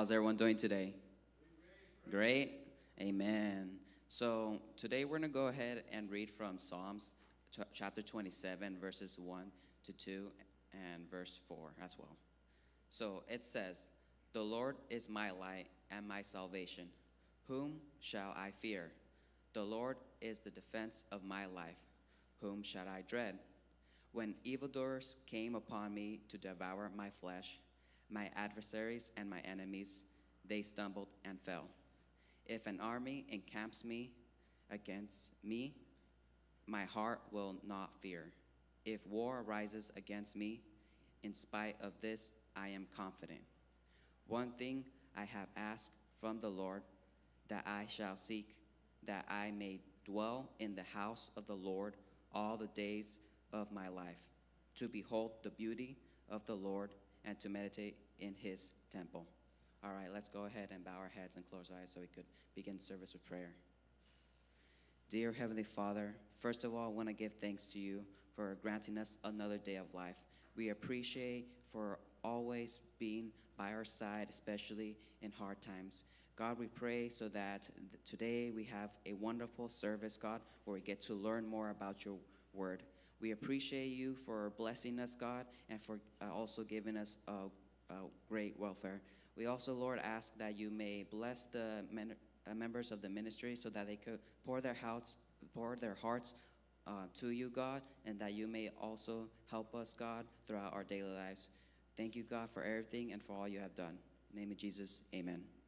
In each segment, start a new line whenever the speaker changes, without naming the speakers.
How's everyone doing today? Great. Amen. So, today we're going to go ahead and read from Psalms ch- chapter 27, verses 1 to 2, and verse 4 as well. So, it says, The Lord is my light and my salvation. Whom shall I fear? The Lord is the defense of my life. Whom shall I dread? When evildoers came upon me to devour my flesh, my adversaries and my enemies, they stumbled and fell. If an army encamps me against me, my heart will not fear. If war arises against me, in spite of this, I am confident. One thing I have asked from the Lord that I shall seek, that I may dwell in the house of the Lord all the days of my life, to behold the beauty of the Lord and to meditate in his temple. All right, let's go ahead and bow our heads and close our eyes so we could begin service with prayer. Dear Heavenly Father, first of all, I want to give thanks to you for granting us another day of life. We appreciate for always being by our side, especially in hard times. God, we pray so that today we have a wonderful service, God, where we get to learn more about your word. We appreciate you for blessing us, God, and for uh, also giving us a, a great welfare. We also, Lord, ask that you may bless the men, uh, members of the ministry so that they could pour their hearts, pour their hearts uh, to you, God, and that you may also help us, God, throughout our daily lives. Thank you, God, for everything and for all you have done. In the name of Jesus, amen.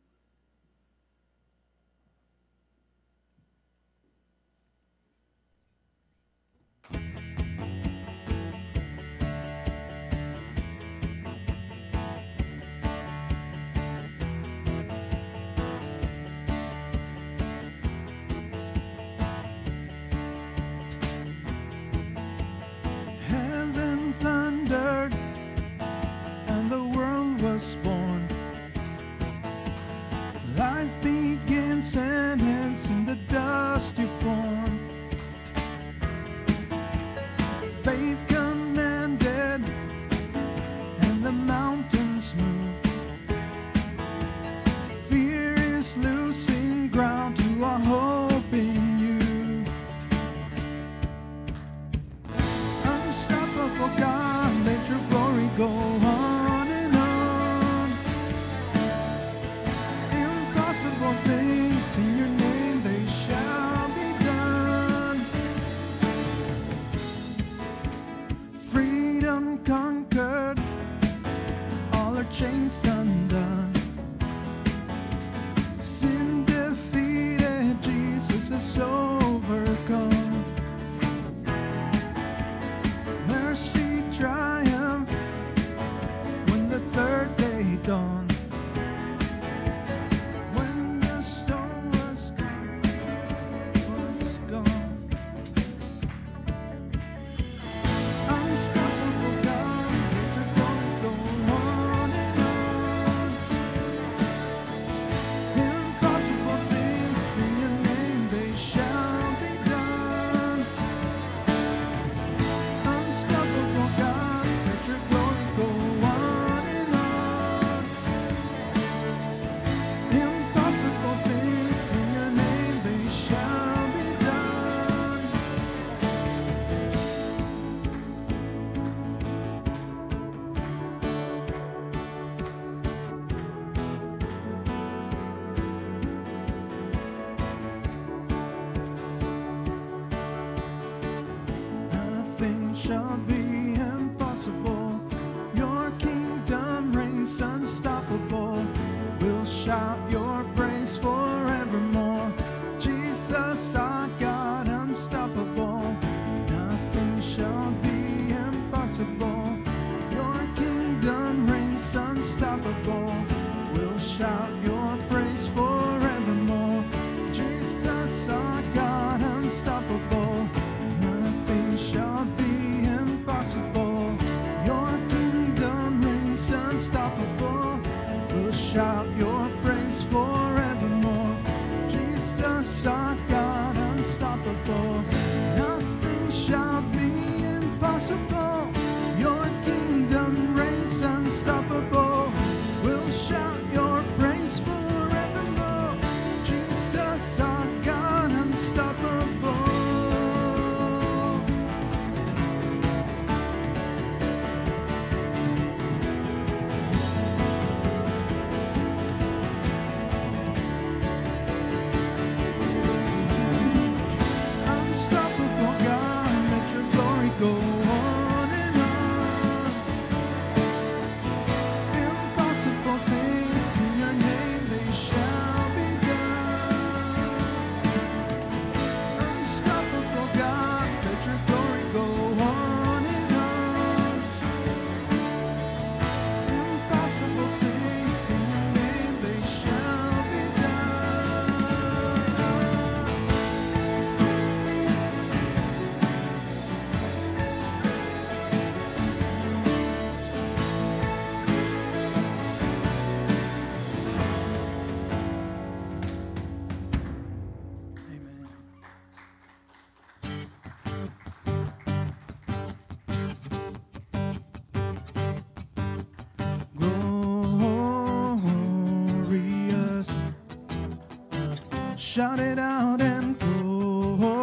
Shout
it out and glorious.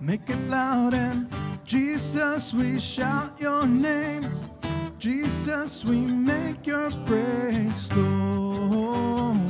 Make it loud and Jesus, we shout your name. Jesus, we make your praise, Lord.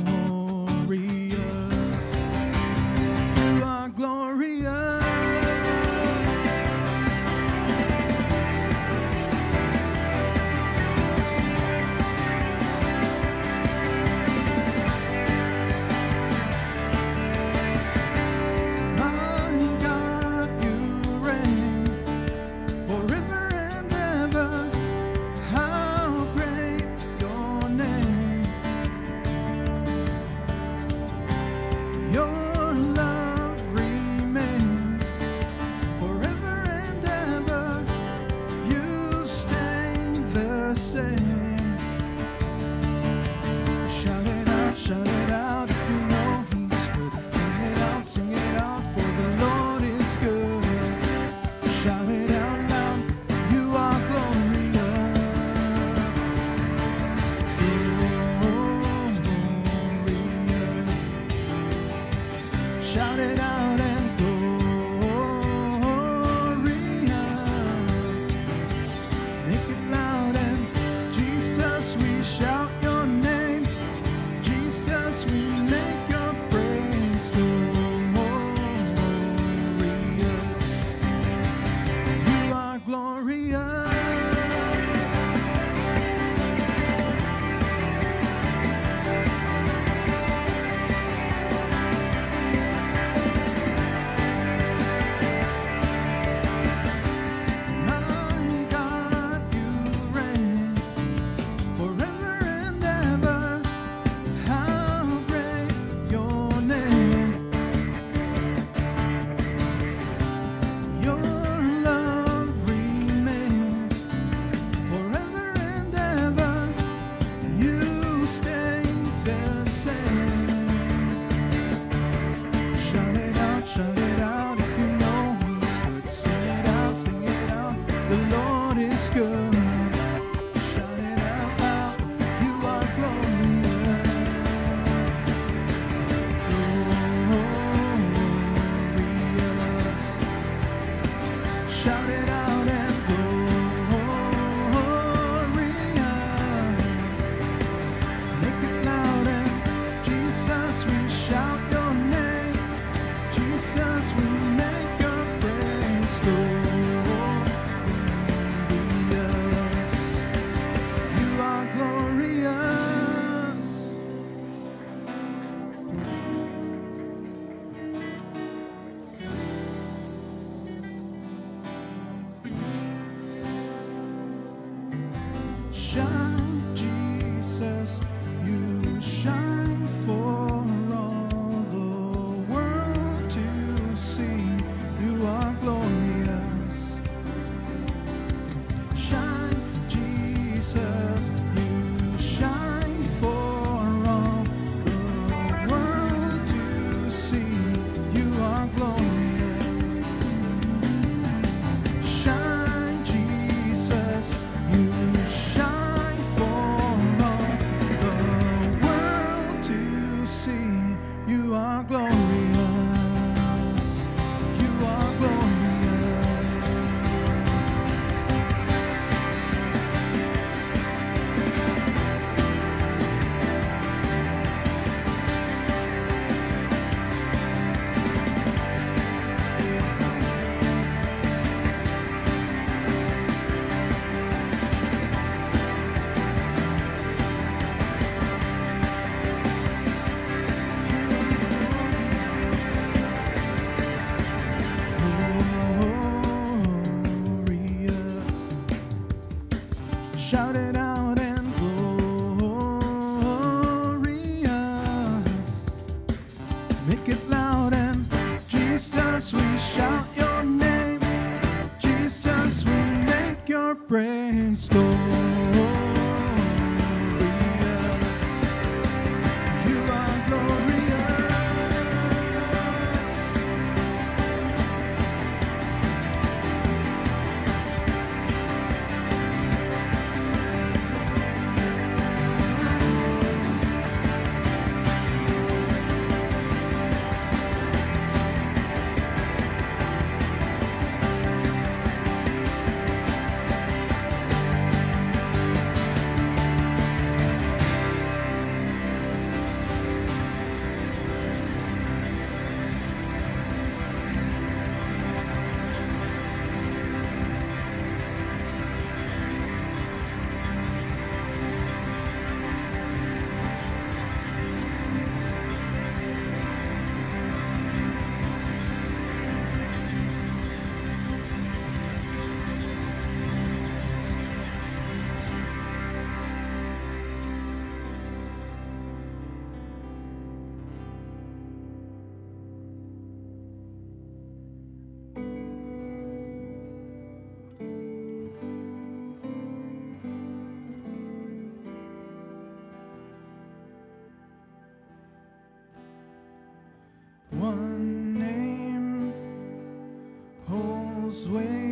way.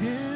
Yeah.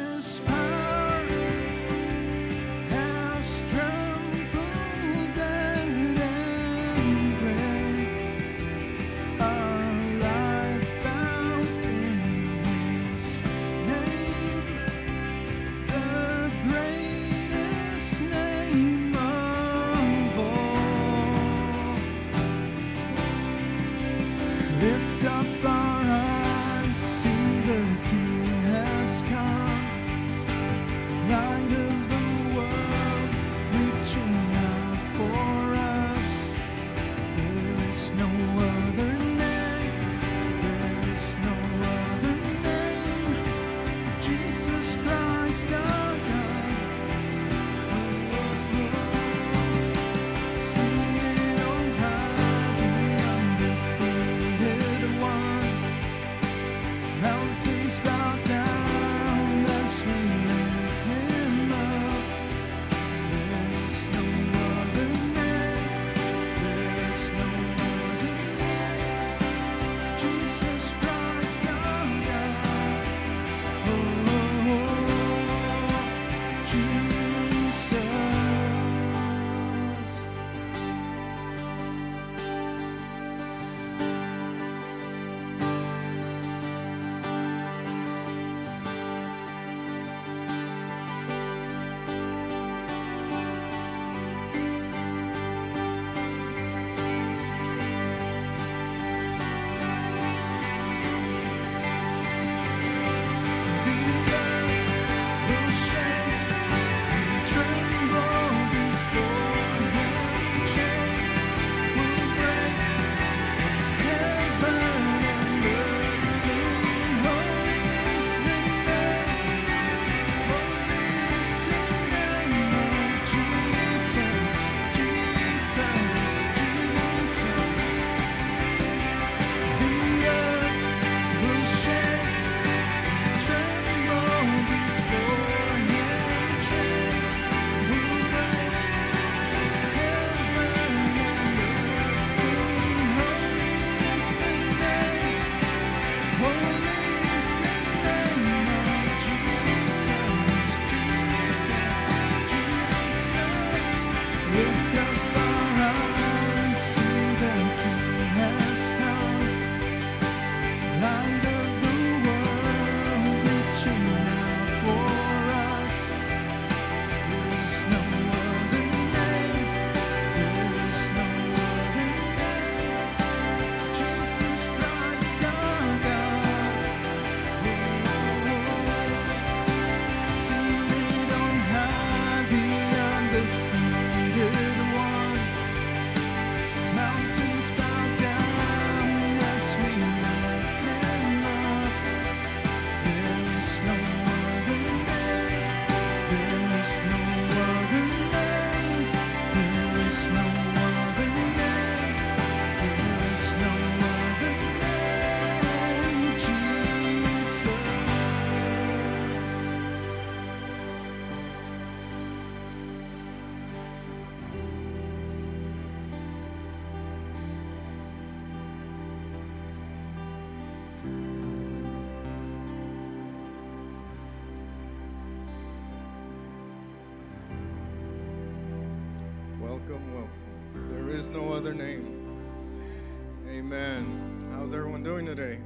Doing today?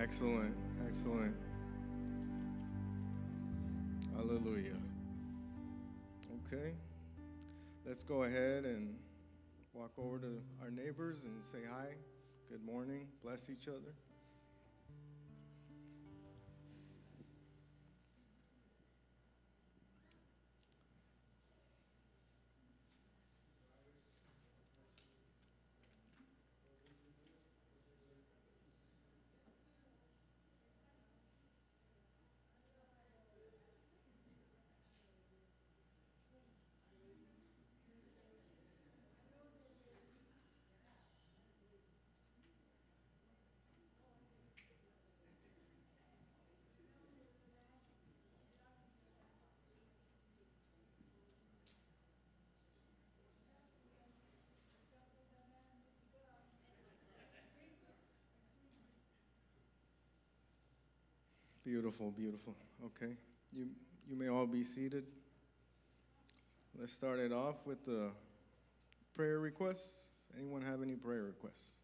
Excellent. Excellent. Hallelujah. Okay. Let's go ahead and walk over to our neighbors and say hi. Good morning. Bless each other. Beautiful, beautiful. Okay. You you may all be seated. Let's start it off with the prayer requests. Does anyone have any prayer requests?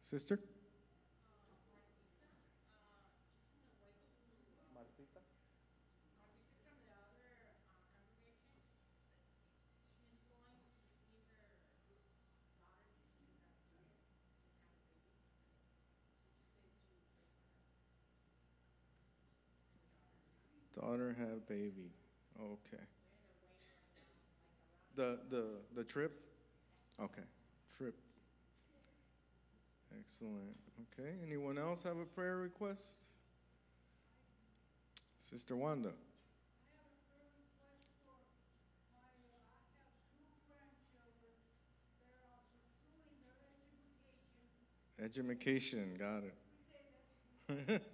Sister? Daughter have baby. Okay. The the the trip? Okay. Trip. Excellent. Okay. Anyone else have a prayer request? Sister Wanda. Education, got it.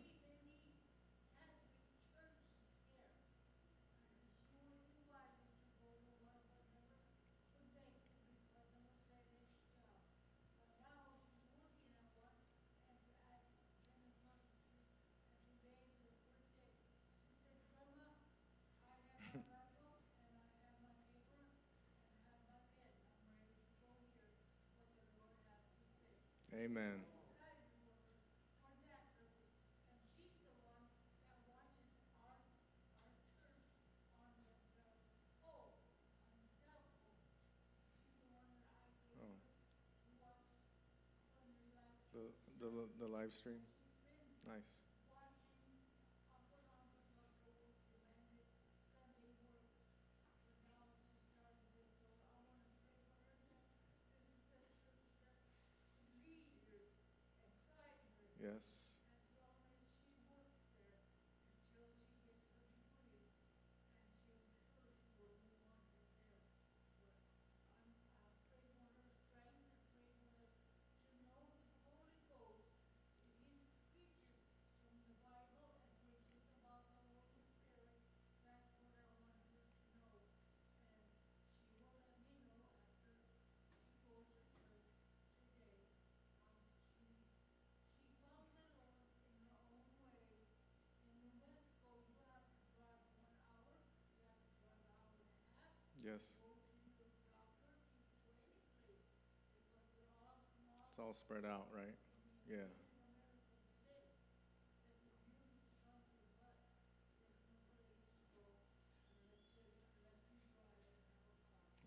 Amen. Oh. The, the, the live stream? Nice. Yes.
Yes. It's all spread out, right? Yeah.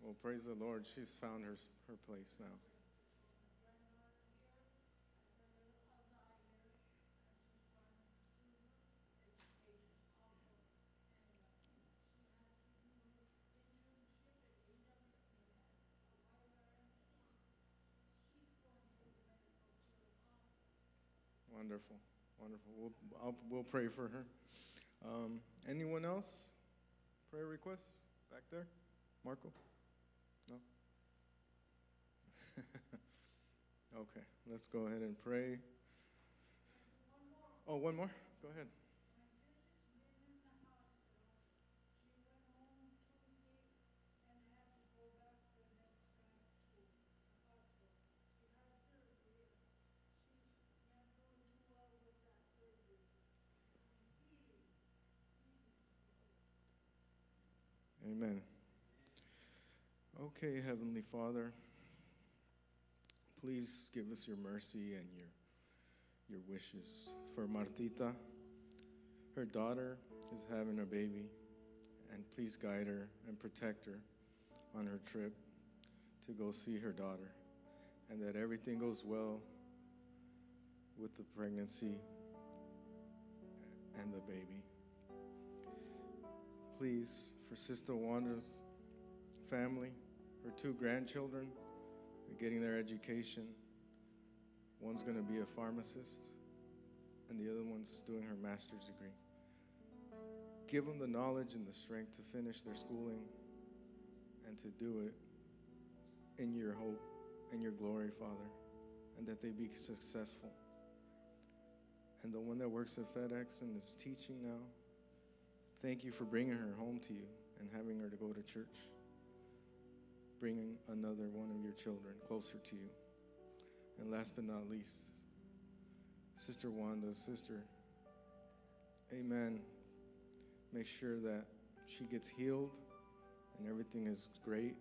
Well, praise the Lord. She's found her, her place now. Wonderful, wonderful. We'll, I'll, we'll pray for her. Um, anyone else? Prayer requests back there? Marco? No? okay, let's go ahead and pray. Oh, one more? Go ahead. Amen. Okay, Heavenly Father, please give us your mercy and your your wishes for Martita. Her daughter is having a baby, and please guide her and protect her on her trip to go see her daughter, and that everything goes well with the pregnancy and the baby. Please, for Sister Wanda's family, her two grandchildren are getting their education. One's going to be a pharmacist, and the other one's doing her master's degree. Give them the knowledge and the strength to finish their schooling and to do it in your hope and your glory, Father, and that they be successful. And the one that works at FedEx and is teaching now, thank you for bringing her home to you and having her to go to church, bringing another one of your children closer to you. And last but not least, Sister Wanda, sister, amen. Make sure that she gets healed and everything is great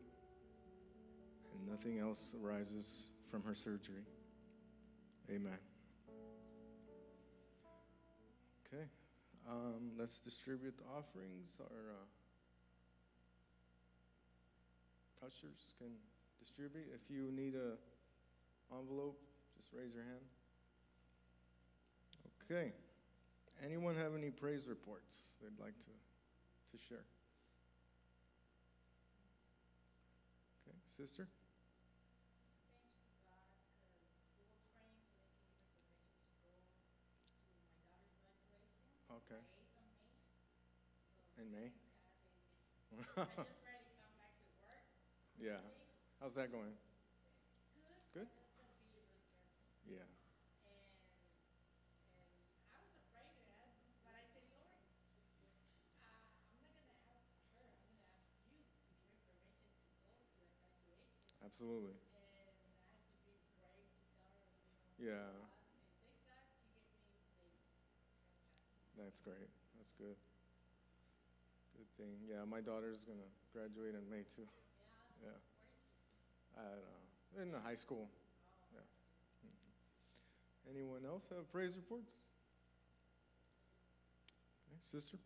and nothing else arises from her surgery. Amen. Okay, um, let's distribute the offerings. Our uh, can distribute. If you need a envelope, just raise your hand. Okay. Anyone have any praise reports they'd like to, to share? Okay, sister? Okay. In May? yeah. How's that going? Good? Yeah. Absolutely. Yeah. That's great. That's good. Thing. Yeah, my daughter's gonna graduate in May too. Yeah. At uh, in the high school. Yeah. Mhm. Anyone else have praise reports? Okay, sister.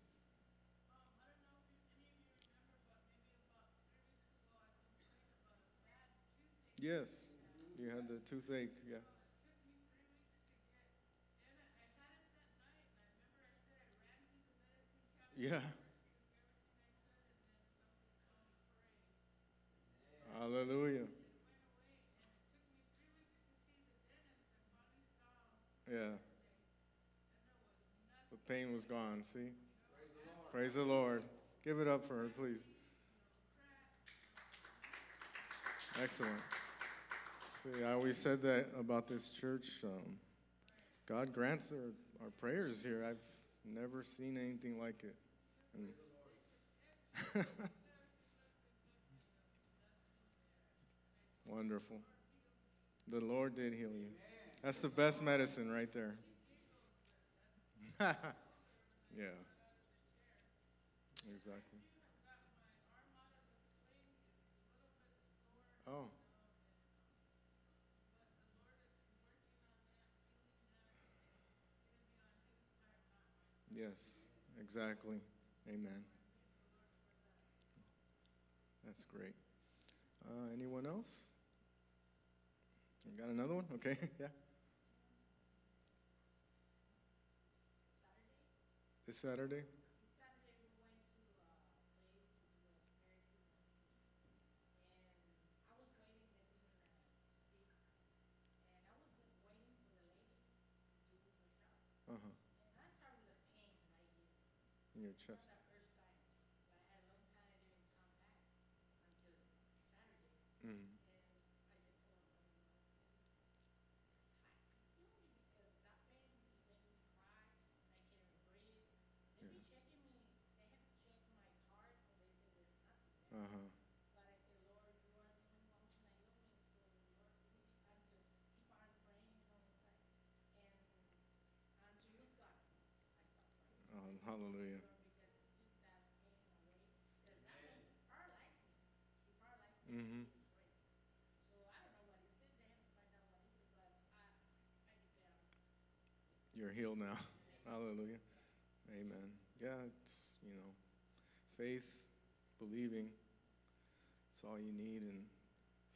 Yes, you had the toothache. Yeah. Yeah. Hallelujah. Yeah. The pain was gone, see? Praise the Lord. Give it up for her, please. Excellent. See, I always said that about this church. Um, God grants our, our prayers here. I've never seen anything like it. And Wonderful. The Lord did heal you. That's the best medicine right there. yeah. Exactly. Oh. Yes, exactly. Amen. That's great. Uh, anyone else? You got another one? Okay, yeah. This Saturday? Uh huh. In your chest. Mm. Uh huh. Oh, hallelujah. Mm-hmm. You're healed now. Hallelujah. Amen. Yeah, it's, you know, faith, believing, it's all you need. And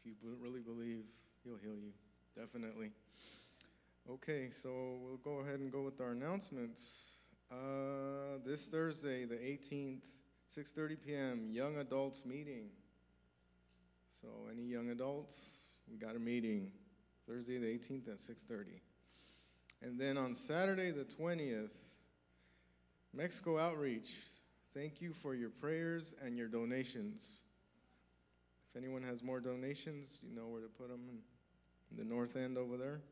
if you really believe, He'll heal you. Definitely. Okay, so we'll go ahead and go with our announcements. Uh, this Thursday, the 18th, 6:30 p.m., young adults meeting. So, any young adults, we got a meeting Thursday, the 18th at 6:30. And then on Saturday, the 20th, Mexico Outreach. Thank you for your prayers and your donations. If anyone has more donations, you know where to put them in, in the north end over there.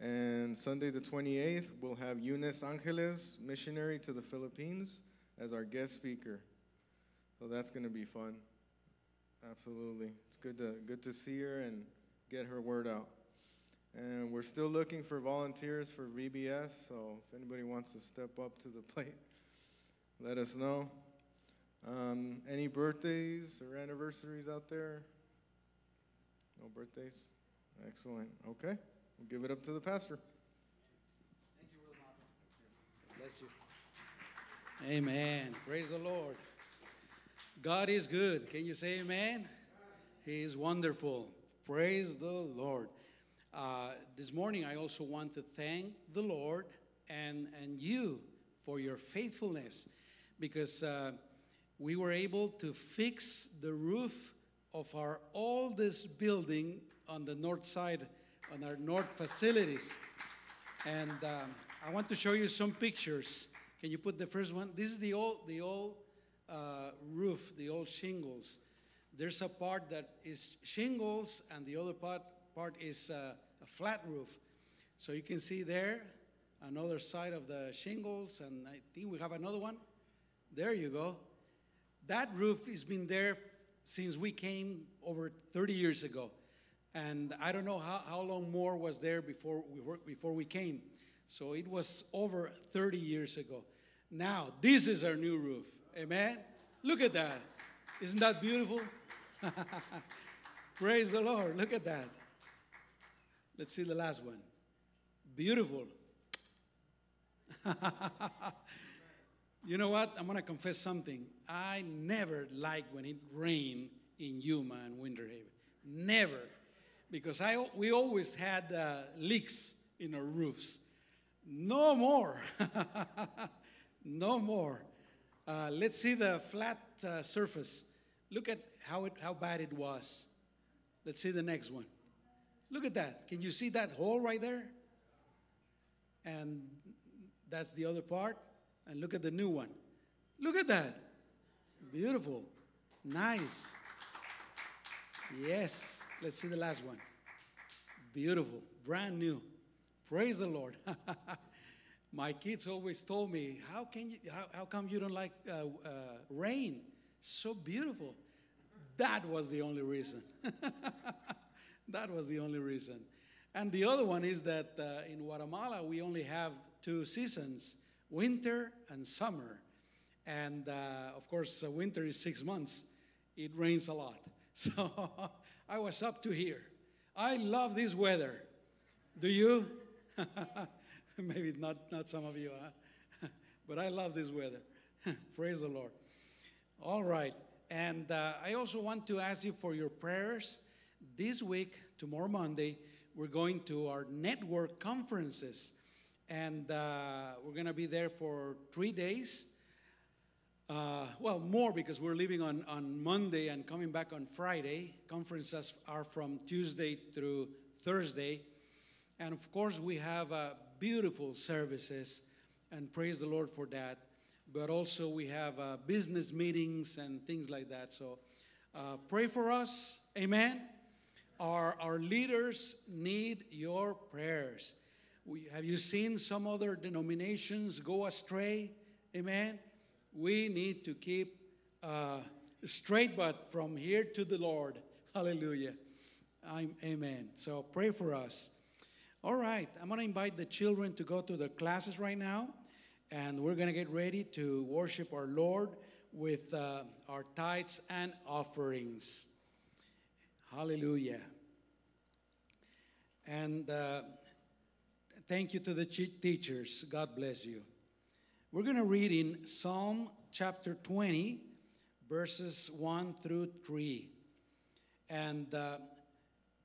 And Sunday, the 28th, we'll have Eunice Angeles, missionary to the Philippines, as our guest speaker. So that's going to be fun. Absolutely. It's good to, good to see her and get her word out. And we're still looking for volunteers for VBS, so if anybody wants to step up to the plate, let us know. Um, any birthdays or anniversaries out there? No birthdays? Excellent. Okay, we'll give it up to the pastor.
Thank you, Brother Bless you. Amen. Praise the Lord. God is good. Can you say amen? He is wonderful. Praise the Lord. Uh, this morning, I also want to thank the Lord and, and you for your faithfulness because uh, we were able to fix the roof of our oldest building on the north side, on our north facilities. And um, I want to show you some pictures. Can you put the first one? This is the old, the old uh, roof, the old shingles. There's a part that is shingles, and the other part part is uh, a flat roof. So you can see there another side of the shingles, and I think we have another one. There you go. That roof has been there since we came over 30 years ago. And I don't know how, how long more was there before we, were, before we came. So it was over 30 years ago. Now, this is our new roof. Amen? Look at that. Isn't that beautiful? Praise the Lord. Look at that. Let's see the last one. Beautiful. you know what? I'm going to confess something. I never liked when it rained in Yuma and Winter Haven. Never. Because I, we always had uh, leaks in our roofs. No more. no more. Uh, let's see the flat uh, surface. Look at how, it, how bad it was. Let's see the next one. Look at that. Can you see that hole right there? And that's the other part. And look at the new one. Look at that. Beautiful. Nice. Yes. Let's see the last one. Beautiful. Brand new. Praise the Lord. My kids always told me, "How can you? How, how come you don't like uh, uh, rain? So beautiful." That was the only reason. that was the only reason. And the other one is that uh, in Guatemala we only have two seasons: winter and summer. And uh, of course, uh, winter is six months. It rains a lot. So I was up to here. I love this weather. Do you? Maybe not, not some of you, huh? but I love this weather. Praise the Lord. All right. And uh, I also want to ask you for your prayers. This week, tomorrow Monday, we're going to our network conferences. And uh, we're going to be there for three days. Uh, well, more because we're leaving on, on Monday and coming back on Friday. Conferences are from Tuesday through Thursday. And of course, we have uh, beautiful services, and praise the Lord for that. But also, we have uh, business meetings and things like that. So, uh, pray for us. Amen. Our, our leaders need your prayers. We, have you seen some other denominations go astray? Amen. We need to keep uh, straight, but from here to the Lord. Hallelujah. I'm, amen. So pray for us. All right, I'm going to invite the children to go to their classes right now, and we're going to get ready to worship our Lord with uh, our tithes and offerings. Hallelujah. And uh, thank you to the teachers. God bless you. We're going to read in Psalm chapter 20, verses 1 through 3. And uh,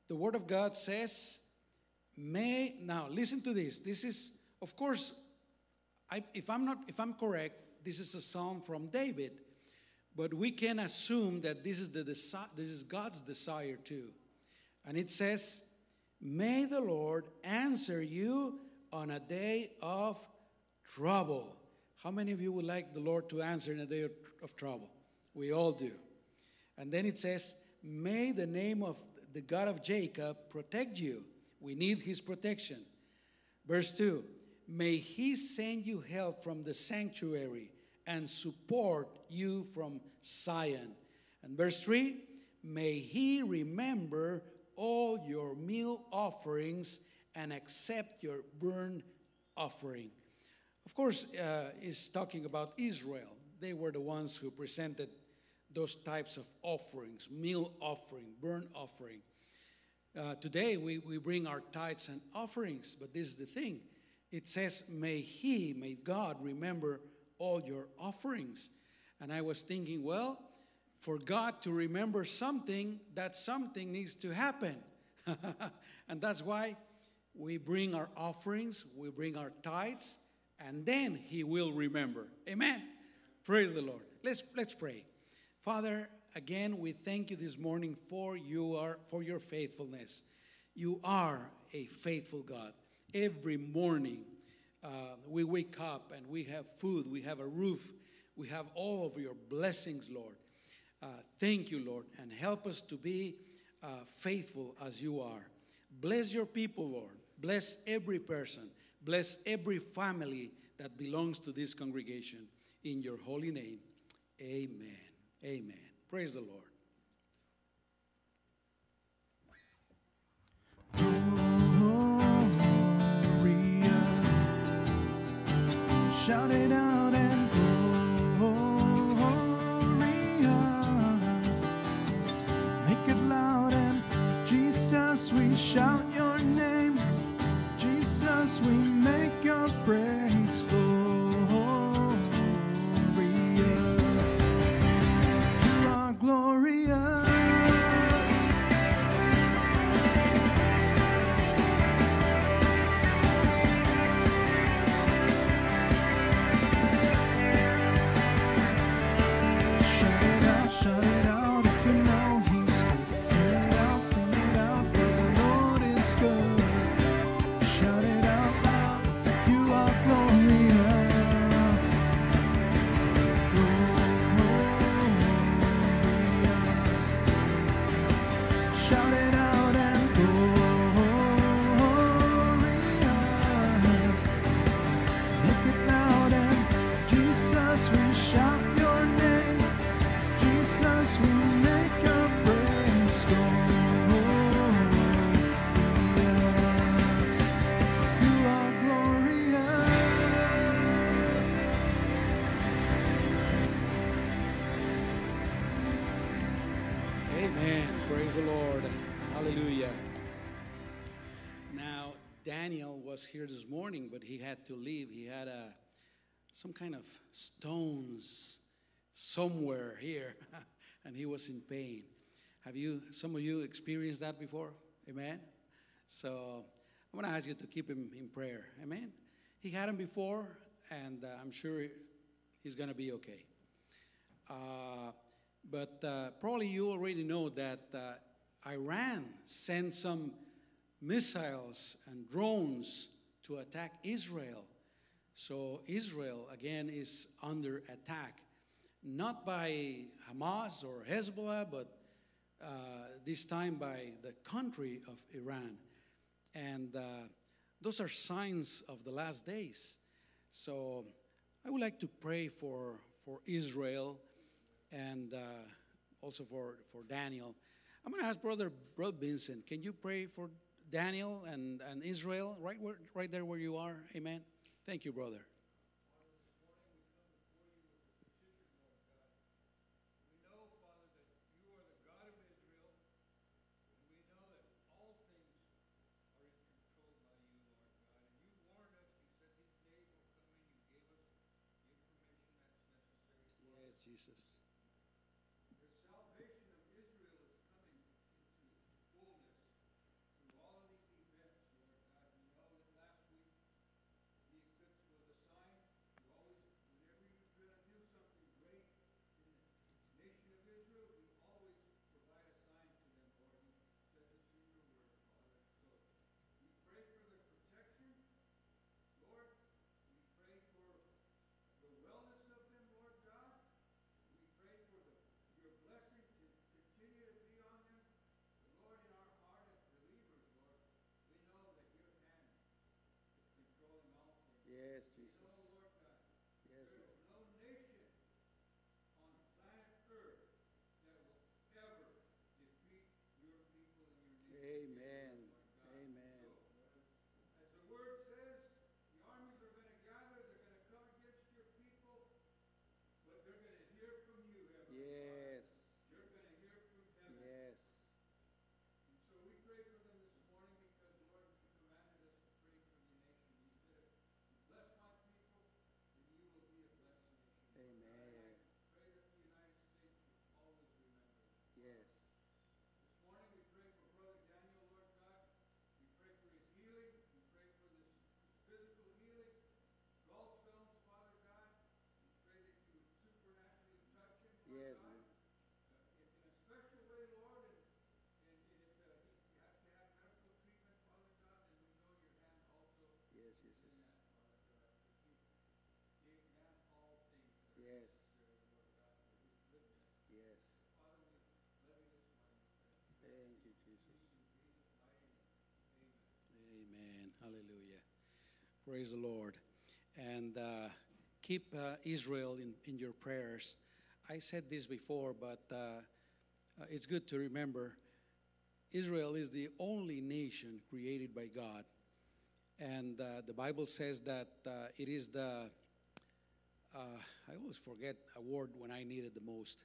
the Word of God says, May, now listen to this. This is, of course, I, if I'm not, if I'm correct, this is a psalm from David, but we can assume that this is the desi- this is God's desire too. And it says, May the Lord answer you on a day of trouble. How many of you would like the Lord to answer in a day of, trouble? We all do. And then it says, May the name of the God of Jacob protect you. We need his protection. Verse 2 May he send you help from the sanctuary and support you from Zion. And verse 3 May he remember all your meal offerings and accept your burnt offering. Of course, uh, he's talking about Israel. They were the ones who presented those types of offerings meal offering, burnt offering. Uh, today, we, we bring our tithes and offerings, but this is the thing it says, May He, may God remember all your offerings. And I was thinking, well, for God to remember something, that something needs to happen. and that's why we bring our offerings, we bring our tithes, and then He will remember. Amen. Praise the Lord. Let's, let's pray. Father, again, we thank you this morning for you are for your faithfulness. You are a faithful God. Every morning, uh, we wake up and we have food, we have a roof, we have all of your blessings, Lord. Uh, thank you, Lord, and help us to be uh, faithful as you are. Bless your people, Lord. Bless every person. Bless every family that belongs to this congregation. In your holy name, amen. Amen. Praise the Lord.
Shout it out
here this morning, but he had to leave. He had a, some kind of stones somewhere here, and he was in pain. Have you, some of you experienced that before? Amen? So I'm going to ask you to keep him in prayer. Amen? He had him before, and uh, I'm sure he's going to be okay. Uh, but uh, probably you already know that uh, Iran sent some missiles and drones to attack Israel. So Israel, again, is under attack, not by Hamas or Hezbollah, but uh, this time by the country of Iran. And uh, those are signs of the last days. So I would like to pray for, for Israel and uh, also for, for Daniel. I'm going to ask Brother, Brother Vincent, can you pray for Daniel and, and Israel right, where, right there where you are? Amen. Thank you, brother.
We know, Father, that you are the God of Israel, and we know that all things are in control by you, Lord God. And you warned us, you said these days will come and you gave us the information that's necessary for us.
Yes, Jesus.
The salvation of Israel is coming into fullness through all of these events, Lord God. We know that last week the eclipse was a sign. You always, whenever you're going to do something great in the nation of Israel, you always provide a sign to them, Lord. You said this in your word, Father. So we pray for their protection, Lord. We pray for the wellness of them, Lord God. We pray for the, your blessing to continue to be on them. But Lord, in our heart as believers, Lord, we know that your hand is controlling all things.
Yes, Jesus. Yes,
there is no nation on planet Earth that will ever defeat your people and your nation.
Amen.
Lord God.
Amen.
So, as the word says, the armies are going to gather, they're going to come against your people, but they're going to hear from you, Heavenly Father.
Yes.
You're going to hear from heaven.
Yes.
And so we pray for them this morning because, Lord, you commanded us to pray for the nation. You said, "You bless my people, and you will be a blessed nation. Lord God. And
Amen.
I pray that the United States will always remember.
Yes.
This morning we pray for Brother Daniel, Lord God. We pray for his healing. We pray for this physical healing. Gallstones, Father God. We pray that you would supernaturally touch him, Lord
Yes,
God.
Lord.
Uh, in, in a special way, Lord, and, and, and if uh, he has to have medical treatment, Father God, then we know your hand also
Yes,
in
Jesus.
that, Father God. That you gave man all things. that are
Yes.
necessary, Lord God, for his goodness.
Yes.
Father, we love you this morning.
Thank you, Jesus.
Amen.
Hallelujah. Praise the Lord. And uh, keep uh, Israel in, in your prayers. I said this before, but uh, uh, it's good to remember Israel is the only nation created by God. And uh, the Bible says that uh, it is the, I always forget a word when I need it the most,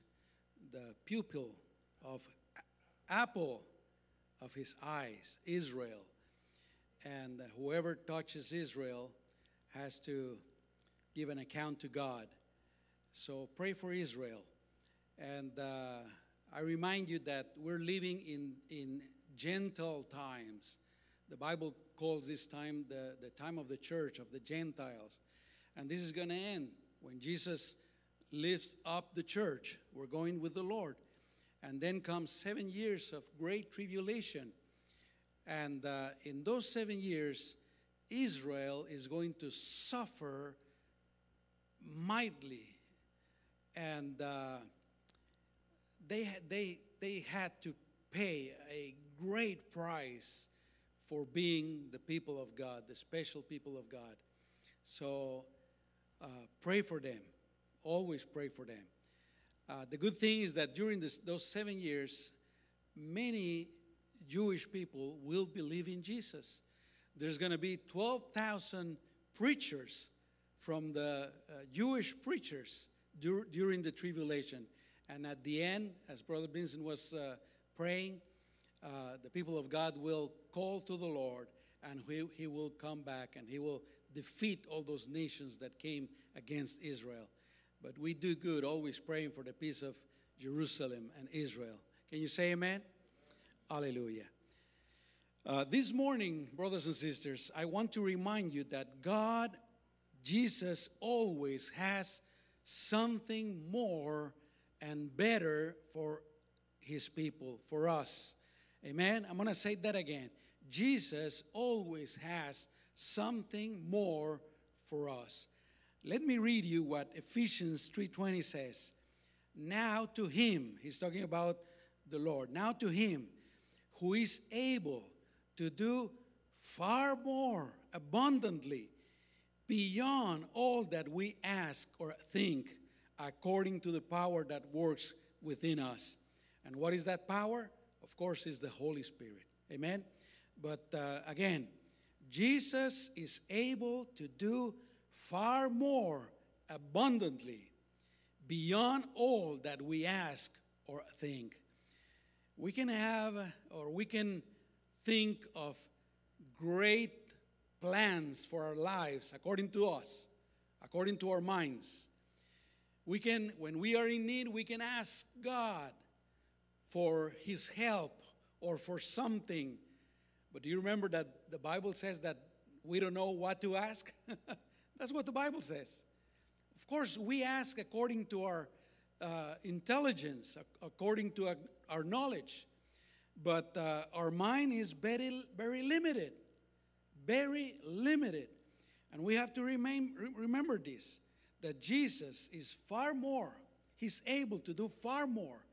the pupil of apple of his eyes, Israel. And whoever touches Israel has to give an account to God. So pray for Israel. And uh, I remind you that we're living in, in Gentile times. The Bible calls this time the, the time of the church, of the Gentiles. And this is going to end when Jesus lifts up the church. We're going with the Lord. And then comes seven years of great tribulation. And uh, in those seven years, Israel is going to suffer mightily. And uh, they, had- they, they had to pay a great price for being the people of God, the special people of God. So uh, pray for them. Always pray for them. Uh, the good thing is that during this, those seven years, many Jewish people will believe in Jesus. There's going to be 12,000 preachers from the uh, Jewish preachers dur- during the tribulation. And at the end, as Brother Vincent was uh, praying, uh, the people of God will call to the Lord and he, he will come back and he will defeat all those nations that came against Israel. But we do good always praying for the peace of Jerusalem and Israel. Can you say amen? Hallelujah. Uh, this morning, brothers and sisters, I want to remind you that God, Jesus, always has something more and better for his people, for us. Amen. I'm going to say that again. Jesus always has something more for us. Let me read you what Ephesians 3:20 says. Now to him, he's talking about the Lord. Now to him who is able to do far more abundantly beyond all that we ask or think according to the power that works within us. And what is that power? Of course, is the Holy Spirit. Amen. But uh, again, Jesus is able to do far more abundantly beyond all that we ask or think. We can have or we can think of great plans for our lives according to us, according to our minds. We can, when we are in need, we can ask God for His help or for something. But do you remember that the Bible says that we don't know what to ask? That's what the Bible says. Of course, we ask according to our uh, intelligence, according to our, our knowledge. But uh, our mind is very, very limited. Very limited. And we have to remain, remember this that Jesus is far more, He's able to do far more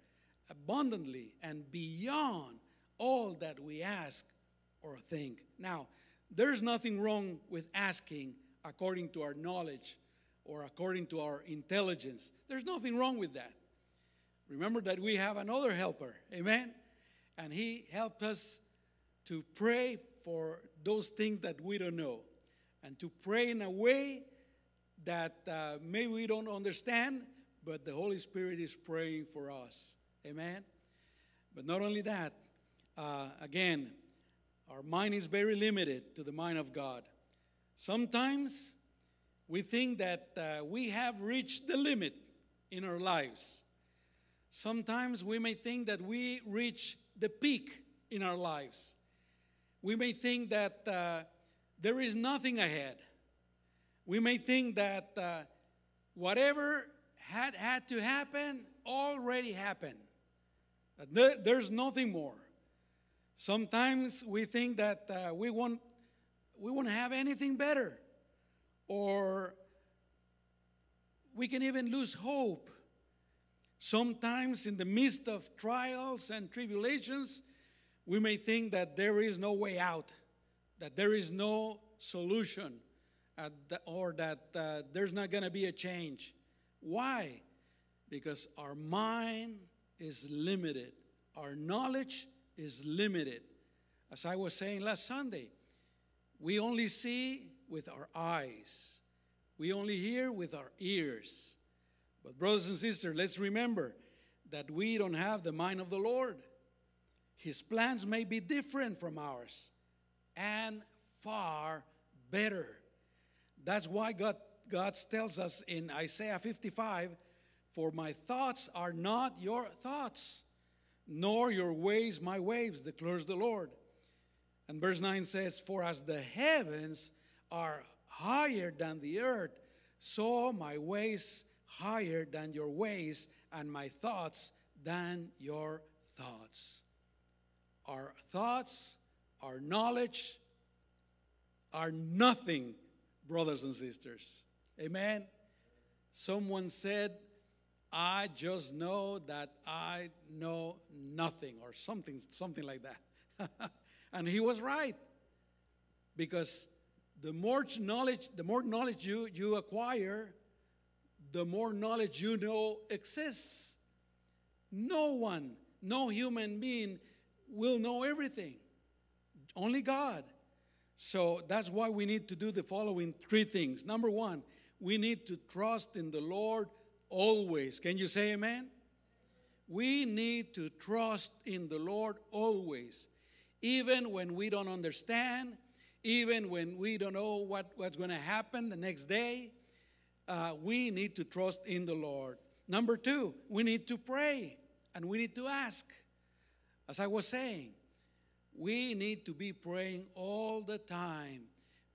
abundantly and beyond all that we ask or think. Now, there's nothing wrong with asking according to our knowledge or according to our intelligence. There's nothing wrong with that. Remember that we have another helper. Amen? and He helped us to pray for those things that we don't know and to pray in a way that uh, maybe we don't understand, but the Holy Spirit is praying for us. Amen. But not only that, uh, again, our mind is very limited to the mind of God. Sometimes we think that uh, we have reached the limit in our lives. Sometimes we may think that we reach the peak in our lives. We may think that uh, there is nothing ahead. We may think that uh, whatever had had to happen already happened. There, there's nothing more. Sometimes we think that uh, we want we won't have anything better, or we can even lose hope Sometimes, in the midst of trials and tribulations, we may think that there is no way out, that there is no solution, or that uh, there's not going to be a change. Why? Because our mind is limited, our knowledge is limited. As I was saying last Sunday, we only see with our eyes, we only hear with our ears. But, brothers and sisters, let's remember that we don't have the mind of the Lord. His plans may be different from ours and far better. That's why God, God tells us in Isaiah 55 For my thoughts are not your thoughts, nor your ways my ways, declares the Lord. And verse 9 says, For as the heavens are higher than the earth, so my ways higher than your ways, and my thoughts than your thoughts. Our thoughts, our knowledge are nothing, brothers and sisters. Amen. Someone said, I just know that I know nothing, or something, something like that. and he was right. Because the more knowledge, the more knowledge you, you acquire, the more knowledge you know exists. No one, no human being will know everything. Only God. So that's why we need to do the following three things. Number one, we need to trust in the Lord always. Can you say amen? We need to trust in the Lord always. Even when we don't understand, even when we don't know what, what's going to happen the next day, uh, we need to trust in the Lord. Number two, we need to pray and we need to ask. As I was saying, we need to be praying all the time.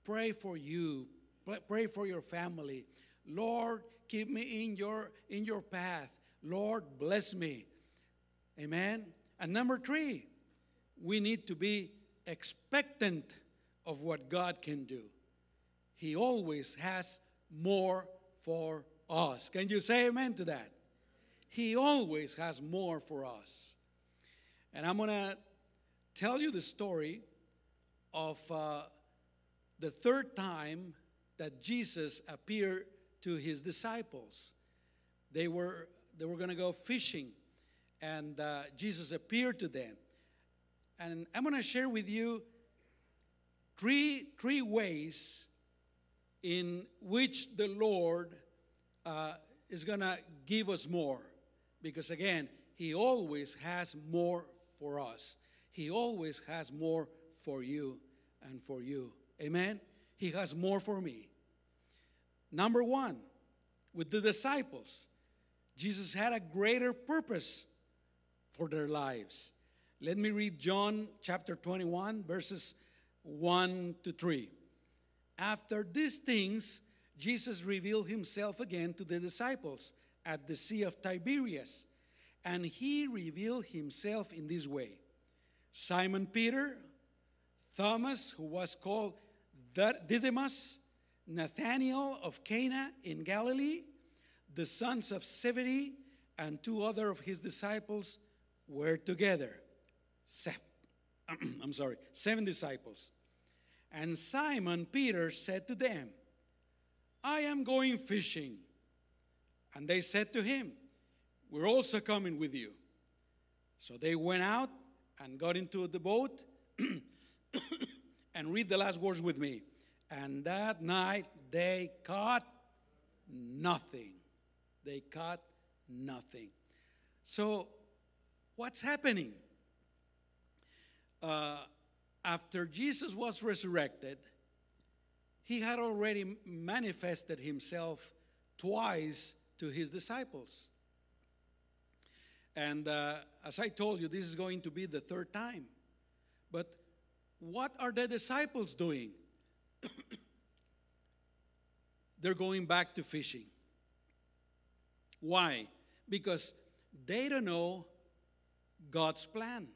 Pray for you, pray for your family. Lord, keep me in your in your path. Lord, bless me. Amen. And number 3, we need to be expectant of what God can do. He always has more for us. Can you say amen to that? He always has more for us. And I'm going to tell you the story of uh, the third time that Jesus appeared to his disciples. They were, they were going to go fishing, and uh, Jesus appeared to them. And I'm going to share with you three, three ways in which the Lord uh, is going to give us more. Because again, He always has more for us. He always has more for you and for you. Amen? He has more for me. Number one, with the disciples, Jesus had a greater purpose for their lives. Let me read John chapter 21, verses 1 to 3. After these things, Jesus revealed himself again to the disciples at the Sea of Tiberias, and he revealed himself in this way Simon Peter, Thomas, who was called Didymus, Nathanael of Cana in Galilee, the sons of Zebedee, and two other of his disciples were together. Seven, I'm sorry, seven disciples. And Simon Peter said to them, I am going fishing. And they said to him, We're also coming with you. So they went out and got into the boat and read the last words with me. And that night they caught nothing. They caught nothing. So, what's happening? Uh, after Jesus was resurrected, he had already manifested himself twice to his disciples. And uh, as I told you, this is going to be the third time. But what are the disciples doing? They're going back to fishing. Why? Because they don't know God's plan,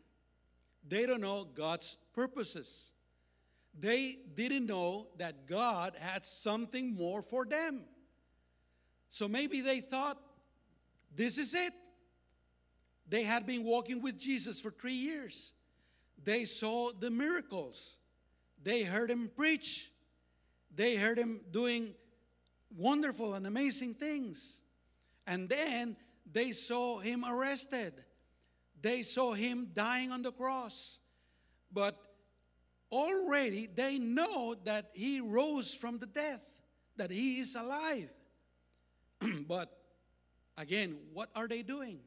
they don't know God's purposes they didn't know that God had something more for them. So maybe they thought, this is it. They had been walking with Jesus for three years. They saw the miracles. They heard him preach. They heard him doing wonderful and amazing things. And then they saw him arrested. They saw him dying on the cross. But already they know that he rose from the death, that he is alive. but again, what are they doing?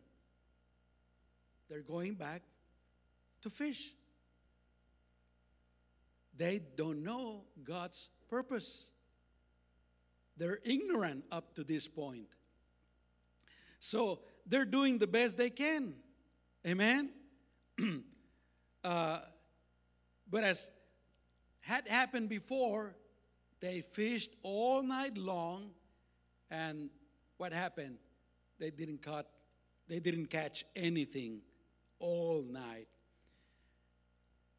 They're going back to fish. They don't know God's purpose. They're ignorant up to this point. So they're doing the best they can. Amen? uh, but as had happened before, they fished all night long, and what happened? They didn't cut, they didn't catch anything all night.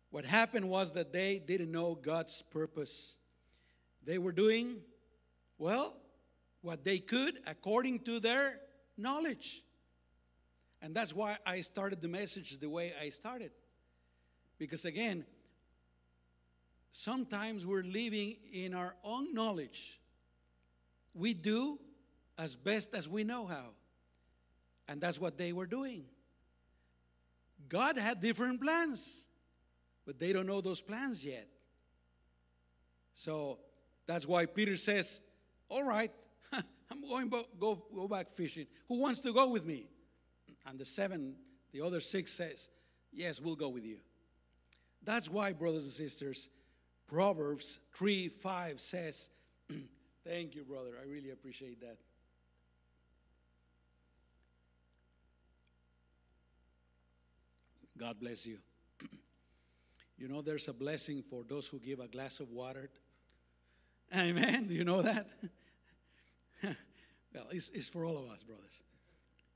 What happened was that they didn't know God's purpose. They were doing, well, what they could according to their knowledge. And that's why I started the message the way I started. Because again, sometimes we're living in our own knowledge. We do as best as we know how. And that's what they were doing. God had different plans, but they don't know those plans yet. So that's why Peter says, All right, I'm going to go, go back fishing. Who wants to go with me? And the seven, the other six says, Yes, we'll go with you. That's why, brothers and sisters, Proverbs 3 5 says, Thank you, brother. I really appreciate that. God bless you. You know, there's a blessing for those who give a glass of water. Amen. Do you know that? well, it's, it's for all of us, brothers.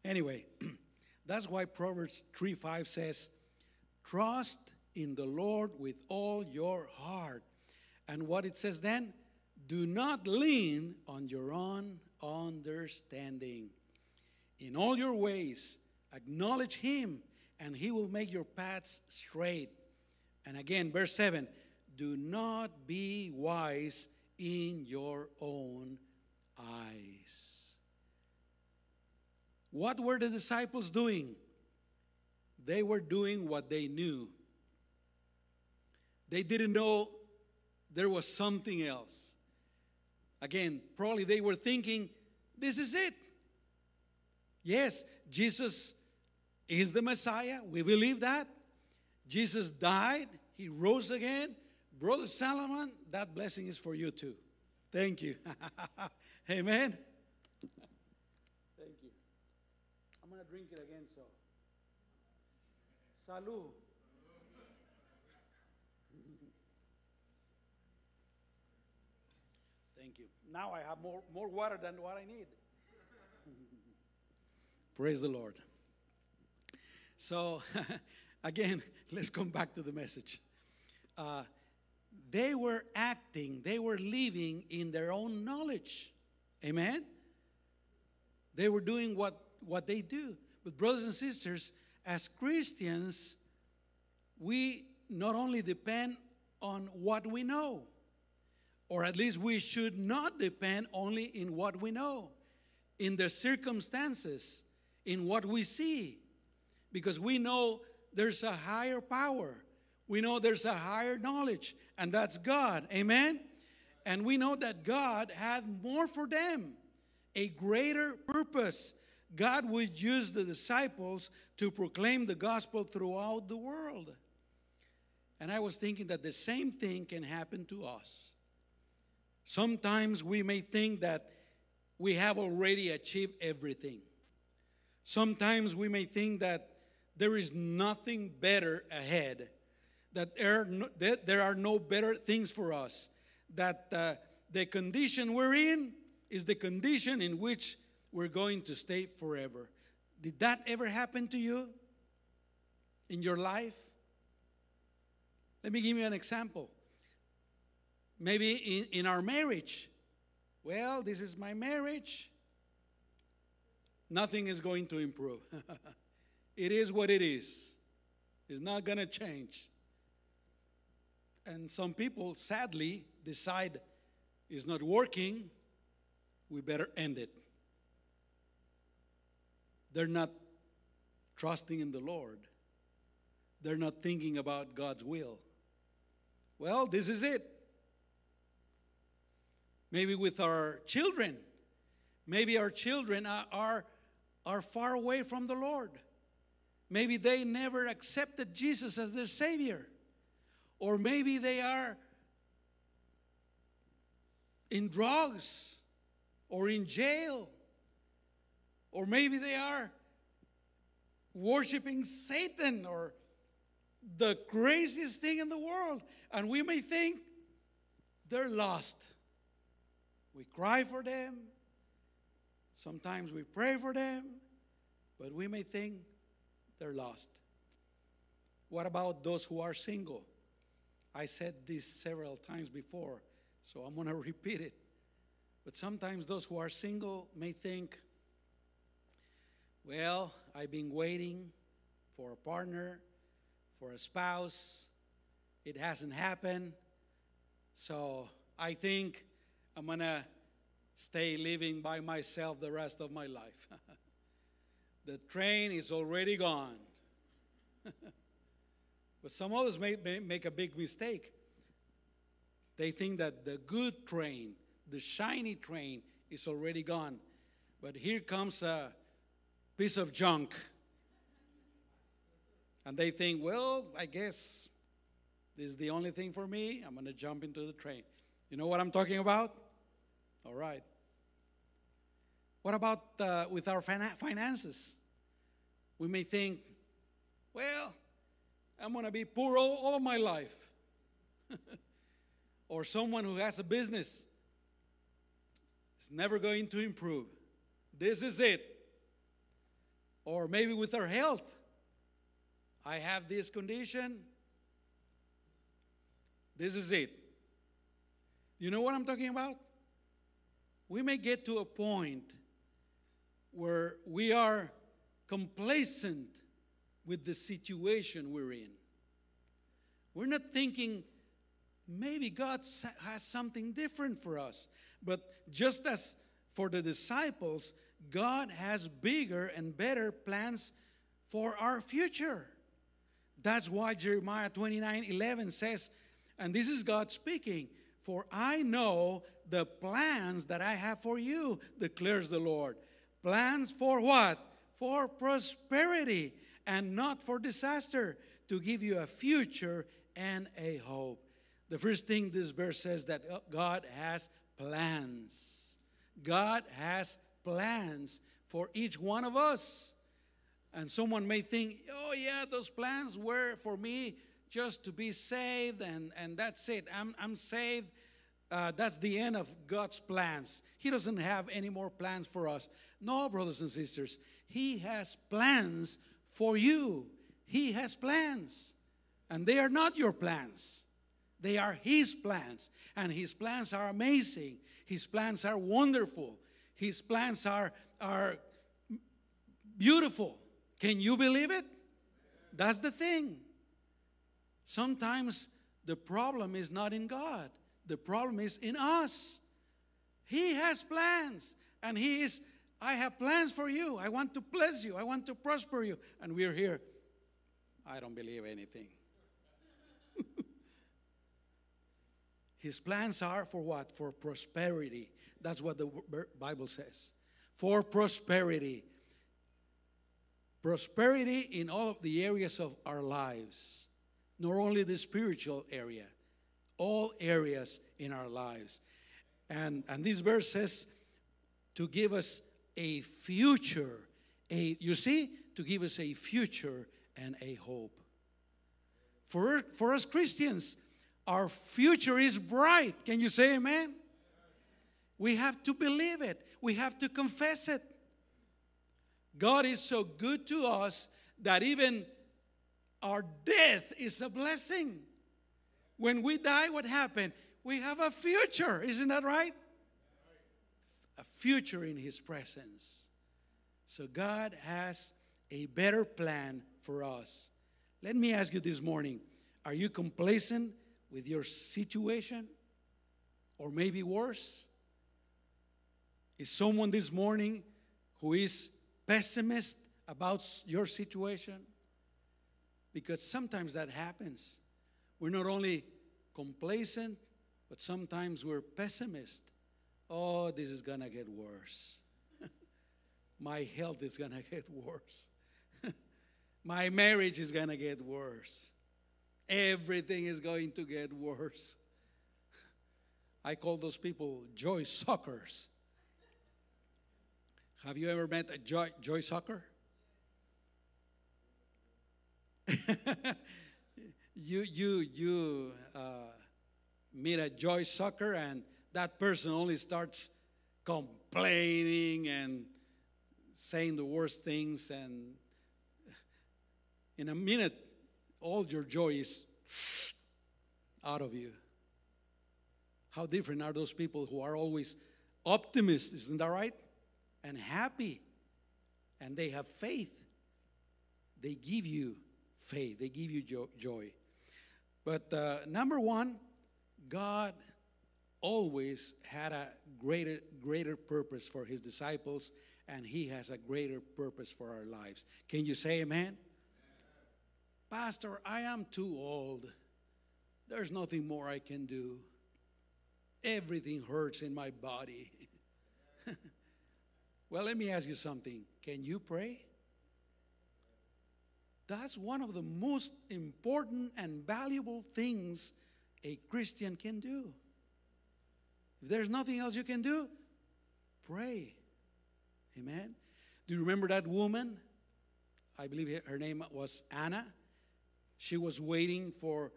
Anyway, that's why Proverbs 3 5 says, Trust in the Lord with all your heart. And what it says then, do not lean on your own understanding. In all your ways, acknowledge Him, and He will make your paths straight. And again, verse 7 do not be wise in your own eyes. What were the disciples doing? They were doing what they knew. They didn't know there was something else. Again, probably they were thinking, this is it. Yes, Jesus is the Messiah. We believe that. Jesus died, he rose again. Brother Solomon, that blessing is for you too. Thank you. Amen. Thank you. I'm going to drink it again, so. Salud. Thank you. Now I have more, more water than what I need. Praise the Lord. So, again, let's come back to the message. Uh, they were acting, they were living in their own knowledge. Amen? They were doing what, what they do. But, brothers and sisters, as Christians, we not only depend on what we know, or at least we should not depend only in what we know, in the circumstances, in what we see, because we know there's a higher power. We know there's a higher knowledge, and that's God. Amen? And we know that God had more for them, a greater purpose. God would use the disciples to proclaim the gospel throughout the world. And I was thinking that the same thing can happen to us. Sometimes we may think that we have already achieved everything. Sometimes we may think that there is nothing better ahead, that there, no, that there are no better things for us, that uh, the condition we're in is the condition in which we're going to stay forever. Did that ever happen to you in your life? Let me give you an example. Maybe in, in our marriage. Well, this is my marriage. Nothing is going to improve. it is what it is. It's not going to change. And some people sadly decide it's not working, we better end it. They're not trusting in the Lord. They're not thinking about God's will. Well, this is it. Maybe with our children. Maybe our children are, are, are far away from the Lord. Maybe they never accepted Jesus as their Savior. Or maybe they are in drugs or in jail. Or maybe they are worshiping Satan or the craziest thing in the world. And we may think they're lost. We cry for them. Sometimes we pray for them. But we may think they're lost. What about those who are single? I said this several times before, so I'm going to repeat it. But sometimes those who are single may think, well, I've been waiting for a partner, for a spouse. It hasn't happened. So I think I'm going to stay living by myself the rest of my life. the train is already gone. but some others may, may make a big mistake. They think that the good train, the shiny train, is already gone. But here comes a piece of junk. And they think, well, I guess This is the only thing for me. I'm going to jump into the train. You know what I'm talking about? All right. What about uh, with our finances? We may think, well, I'm going to be poor all, all my life. or someone who has a business is never going to improve. This is it. Or maybe with our health. I have this condition. This is it. You know what I'm talking about? We may get to a point where we are complacent with the situation we're in. We're not thinking maybe God has something different for us. But just as for the disciples, God has bigger and better plans for our future. That's why Jeremiah 29 11 says, and this is God speaking, for I know the plans that I have for you, declares the Lord. Plans for what? For prosperity and not for disaster, to give you a future and a hope. The first thing this verse says that uh, God has plans. God has plans for each one of us. And someone may think, oh, yeah, those plans were for me just to be saved, and, and that's it. I'm, I'm saved. Uh, that's the end of God's plans. He doesn't have any more plans for us. No, brothers and sisters, He has plans for you. He has plans. And they are not your plans, they are His plans. And His plans are amazing, His plans are wonderful, His plans are, are beautiful. Can you believe it? That's the thing. Sometimes the problem is not in God, the problem is in us. He has plans, and He is, I have plans for you. I want to bless you, I want to prosper you. And we're here. I don't believe anything. His plans are for what? For prosperity. That's what the Bible says. For prosperity. Prosperity in all of the areas of our lives, not only the spiritual area, all areas in our lives. And, and this verse says to give us a future, a you see, to give us a future and a hope. For, for us Christians, our future is bright. Can you say amen? We have to believe it, we have to confess it. God is so good to us that even our death is a blessing. When we die, what happened? We have a future, isn't that right? A future in His presence. So God has a better plan for us. Let me ask you this morning are you complacent with your situation? Or maybe worse? Is someone this morning who is pessimist about your situation? Because sometimes that happens. We're not only complacent, but sometimes we're pessimist. Oh, this is going to get worse. My health is going to get worse. My marriage is going to get worse. Everything is going to get worse. I call those people joy suckers. Have you ever met a joy, joy sucker? you you you uh, meet a joy sucker and that person only starts complaining and saying the worst things and in a minute all your joy is out of you how different are those people who are always optimists isn't that right and happy and they have faith they give you faith they give you jo- joy. But uh, number one god always had a greater greater purpose for his disciples and he has a greater purpose for our lives. Can you say amen? Pastor i am too old. There's nothing more i can do. Everything hurts in my body well let me ask you something can you pray That's one of the most important and valuable things a Christian can do. If there's nothing else you can do, pray. Amen. Do you remember that woman? I believe her name was Anna. She was waiting for,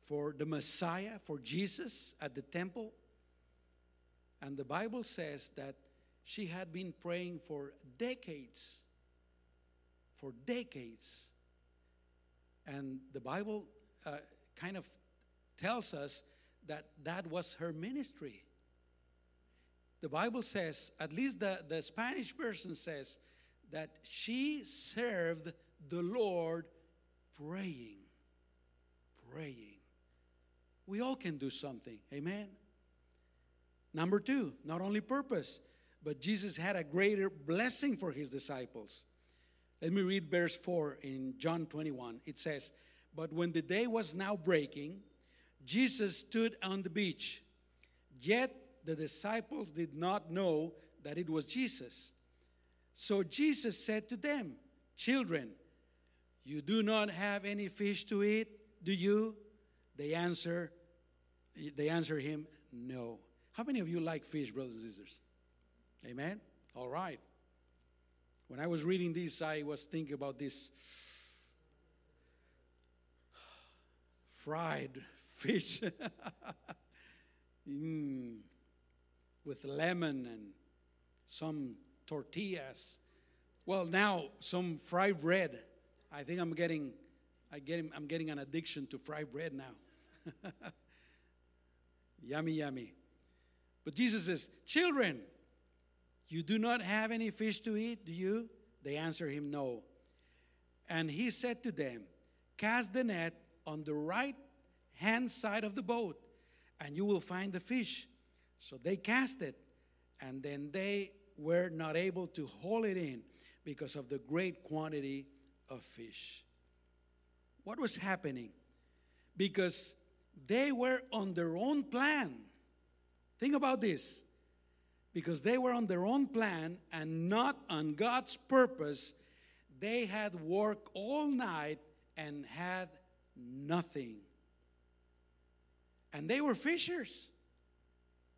for the Messiah, for Jesus at the temple. And the Bible says that she had been praying for decades. For decades. And the Bible uh, kind of tells us that that was her ministry. The Bible says, at least the, the Spanish version says, that she served the Lord praying. Praying. We all can do something. Amen. Number two, not only purpose, but Jesus had a greater blessing for his disciples. Let me read verse 4 in John 21. It says, But when the day was now breaking, Jesus stood on the beach. Yet the disciples did not know that it was Jesus. So Jesus said to them, Children, you do not have any fish to eat, do you? They answer, they answer him, No. How many of you like fish, brothers and sisters? Amen? All right. When I was reading this, I was thinking about this fried fish mm, with lemon and some tortillas. Well, now some fried bread. I think I'm getting, I get, I'm getting an addiction to fried bread now. yummy, yummy. But Jesus says, Children, you do not have any fish to eat, do you? They answer him, No. And he said to them, Cast the net on the right hand side of the boat, and you will find the fish. So they cast it, and then they were not able to haul it in because of the great quantity of fish. What was happening? Because they were on their own plan. Think about this. Because they were on their own plan and not on God's purpose, they had worked all night and had nothing. And they were fishers.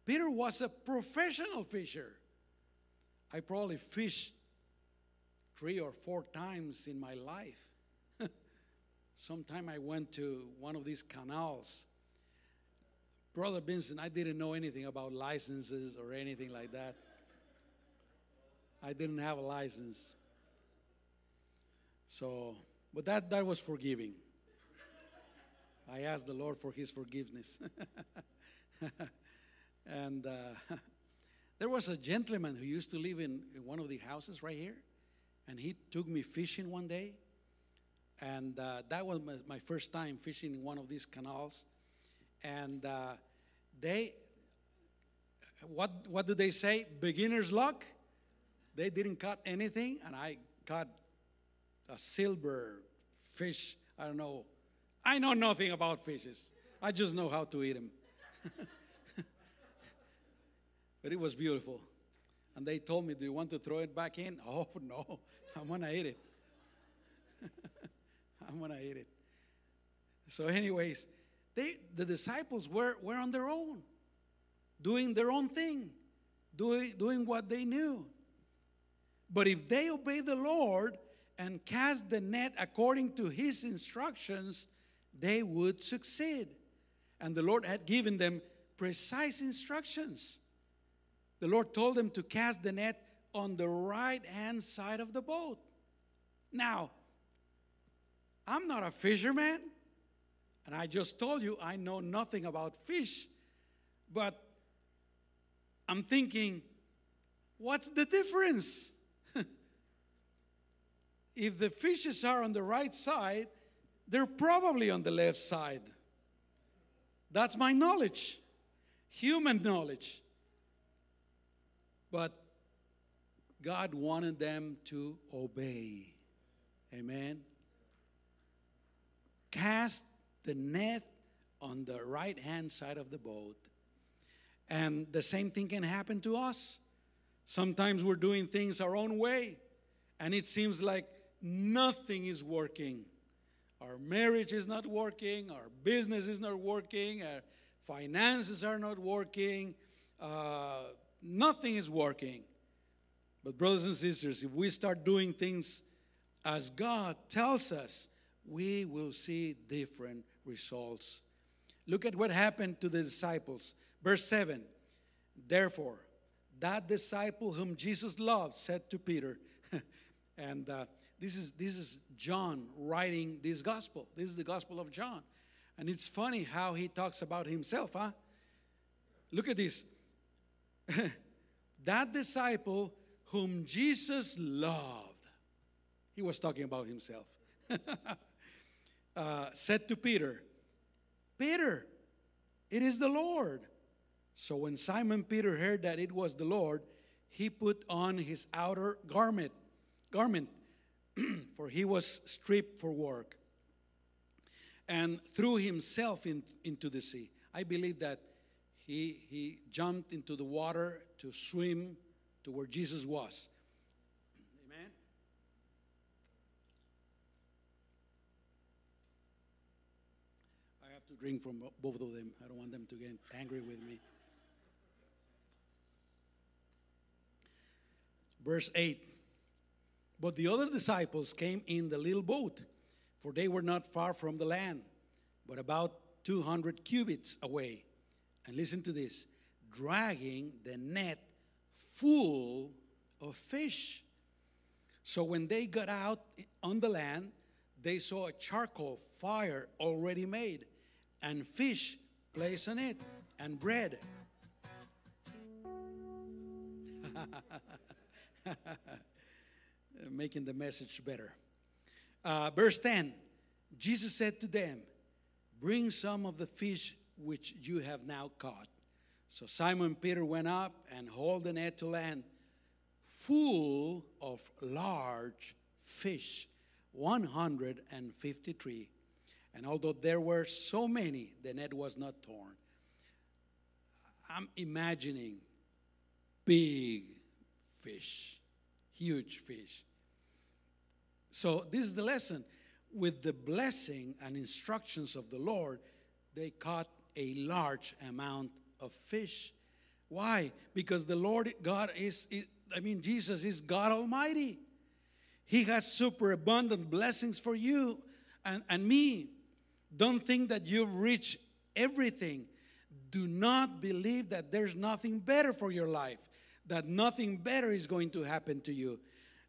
Peter was a professional fisher. I probably fished three or four times in my life. Sometime I went to one of these canals. Brother Vincent, I didn't know anything about licenses or anything like that. I didn't have a license. So, but that, that was forgiving. I asked the Lord for his forgiveness. and uh, there was a gentleman who used to live in, in, one of the houses right here, and he took me fishing one day. And uh, that was my, my, first time fishing in one of these canals. And uh, they, what, what do they say? Beginner's luck. They didn't cut anything, and I caught a silver fish. I don't know. I know nothing about fishes. I just know how to eat them. but it was beautiful. And they told me, Do you want to throw it back in? Oh, no. I'm to eat it. I'm to eat it. So, anyways, they, the disciples were, were on their own, doing their own thing, doing, doing what they knew. But if they obey the Lord and cast the net according to his instructions, they would succeed. And the Lord had given them precise instructions. The Lord told them to cast the net on the right hand side of the boat. Now, I'm not a fisherman. And I just told you I know nothing about fish, but I'm thinking, what's the difference? if the fishes are on the right side, they're probably on the left side. That's my knowledge, human knowledge. But God wanted them to obey. Amen. Cast the net on the right hand side of the boat. And the same thing can happen to us. Sometimes we're doing things our own way, and it seems like nothing is working. Our marriage is not working, our business is not working, our finances are not working, uh, nothing is working. But, brothers and sisters, if we start doing things as God tells us, we will see different results. Look at what happened to the disciples. Verse 7 Therefore, that disciple whom Jesus loved said to Peter, and uh, this is this is John writing this gospel. This is the gospel of John, and it's funny how he talks about himself, huh? Look at this. that disciple whom Jesus loved, he was talking about himself, uh, said to Peter, Peter, it is the Lord. So when Simon Peter heard that it was the Lord, he put on his outer garment, garment, for he was stripped for work, and threw himself in, into the sea. I believe that he, he jumped into the water to swim to where Jesus was. Amen. I have to drink from both of them. I don't want them to get angry with me. Verse 8 But the other disciples came in the little boat, for they were not far from the land, but about 200 cubits away. And listen to this dragging the net full of fish. So when they got out on the land, they saw a charcoal fire already made, and fish placed on it, and bread. Making the message better. Uh, verse 10 Jesus said to them, Bring some of the fish which you have now caught. So Simon Peter went up and hauled the net to land, full of large fish, 153. And although there were so many, the net was not torn. I'm imagining big fish, huge fish. So, this is the lesson. With the blessing and instructions of the Lord, they caught a large amount of fish. Why? Because the Lord God is, is I mean, Jesus is God Almighty. He has super abundant blessings for you and, and me. Don't think that you've reached everything. Do not believe that there's nothing better for your life, that nothing better is going to happen to you.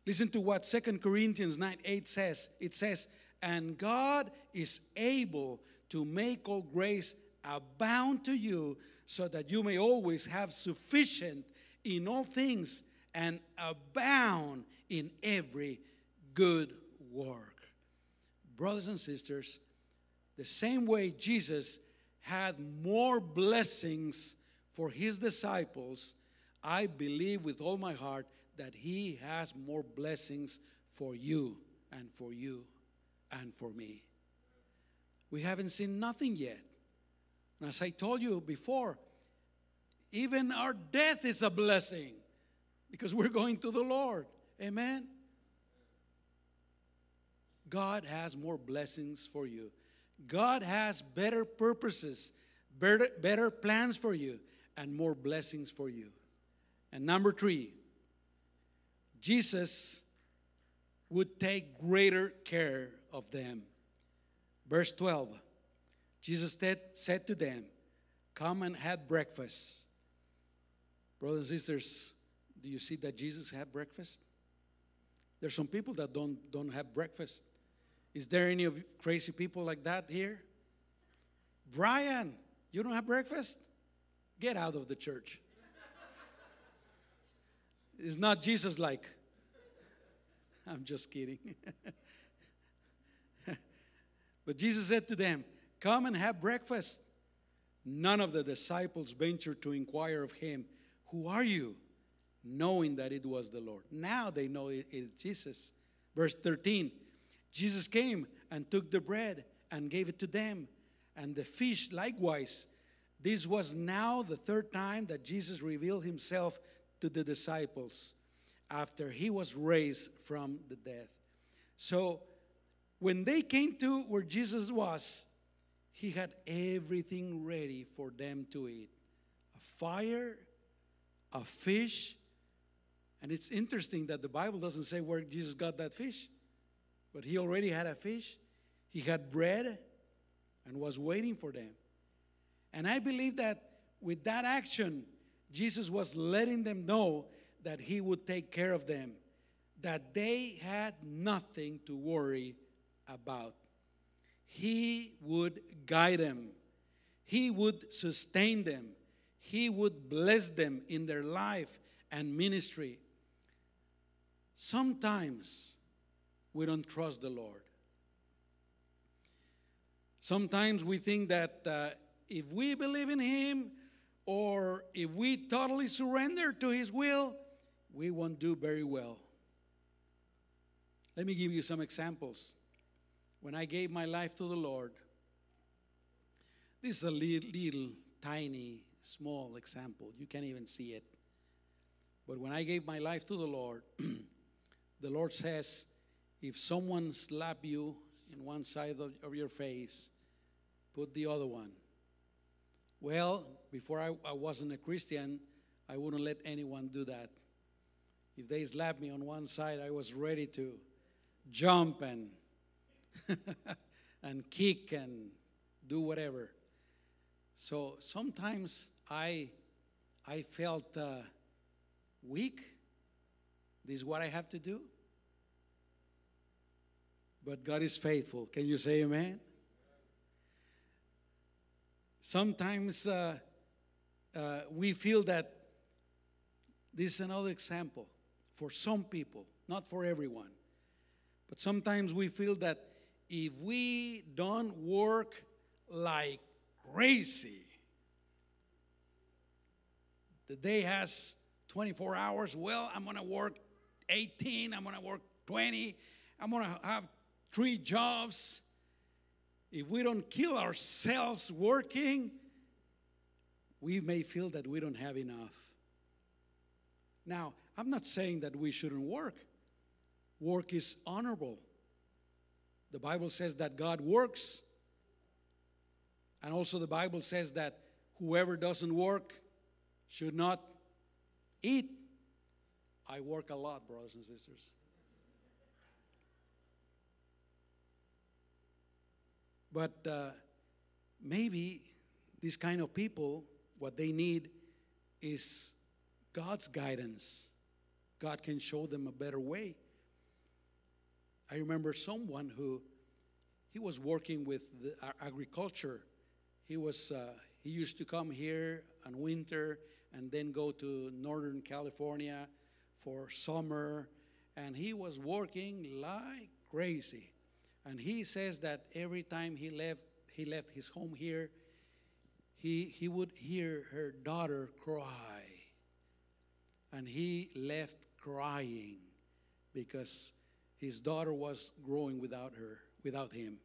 Listen to what Second Corinthians 9 8 says. It says, And God is able to make all grace abound to you so that you may always have sufficient in all things and abound in every good work. Brothers and sisters, the same way Jesus had more blessings for his disciples, I believe with all my heart that he has more blessings for you and for you and for me. We haven't seen nothing yet. And as I told you before, even our death is a blessing because we're going to the Lord. Amen. God has more blessings for you. God has better purposes, better, better plans for you, and more blessings for you. And number three, Jesus would take greater care of them. Verse 12 Jesus said to them, Come and have breakfast. Brothers and sisters, do you see that Jesus had breakfast? There's some people that don't, don't have breakfast. Is there any of crazy people like that here? Brian, you don't have breakfast? Get out of the church. It's not Jesus like. I'm just kidding. but Jesus said to them, Come and have breakfast. None of the disciples ventured to inquire of him, Who are you? knowing that it was the Lord. Now they know it is Jesus. Verse 13 Jesus came and took the bread and gave it to them, and the fish likewise. This was now the third time that Jesus revealed himself to the disciples after he was raised from the dead. So when they came to where Jesus was, he had everything ready for them to eat a fire, a fish. And it's interesting that the Bible doesn't say where Jesus got that fish, but he already had a fish. He had bread and was waiting for them. And I believe that with that action, Jesus was letting them know that he would take care of them, that they had nothing to worry about. He would guide them, He would sustain them, He would bless them in their life and ministry. Sometimes we don't trust the Lord. Sometimes we think that uh, if we believe in Him or if we totally surrender to His will, we won't do very well. Let me give you some examples. When I gave my life to the Lord, this is a little, little tiny, small example. You can't even see it. But when I gave my life to the Lord, the Lord says, if someone slap you in one side of, of your face, put the other one. Well, before I, I wasn't a Christian, I wouldn't let anyone do that. If they slapped me on one side, I was ready to jump and and kick and do whatever. So sometimes I I felt uh, weak. This is what I have to do. But God is faithful. Can you say amen? Sometimes uh, uh, we feel that this is another example for some people, not for everyone. But sometimes we feel that if we don't work like crazy, the day has 24 hours. Well, I'm going to work 18, I'm going to work 20, I'm going to have three jobs. If we don't kill ourselves working, we may feel that we don't have enough. Now, I'm not saying that we shouldn't work. Work is honorable. The Bible says that God works. And also, the Bible says that whoever doesn't work should not eat. I work a lot, brothers and sisters. But uh, maybe these kind of people, what they need is God's guidance. God can show them a better way. I remember someone who he was working with the agriculture. He was uh, he used to come here in winter and then go to Northern California for summer, and he was working like crazy. And he says that every time he left he left his home here, he he would hear her daughter cry, and he left crying because his daughter was growing without her, without him.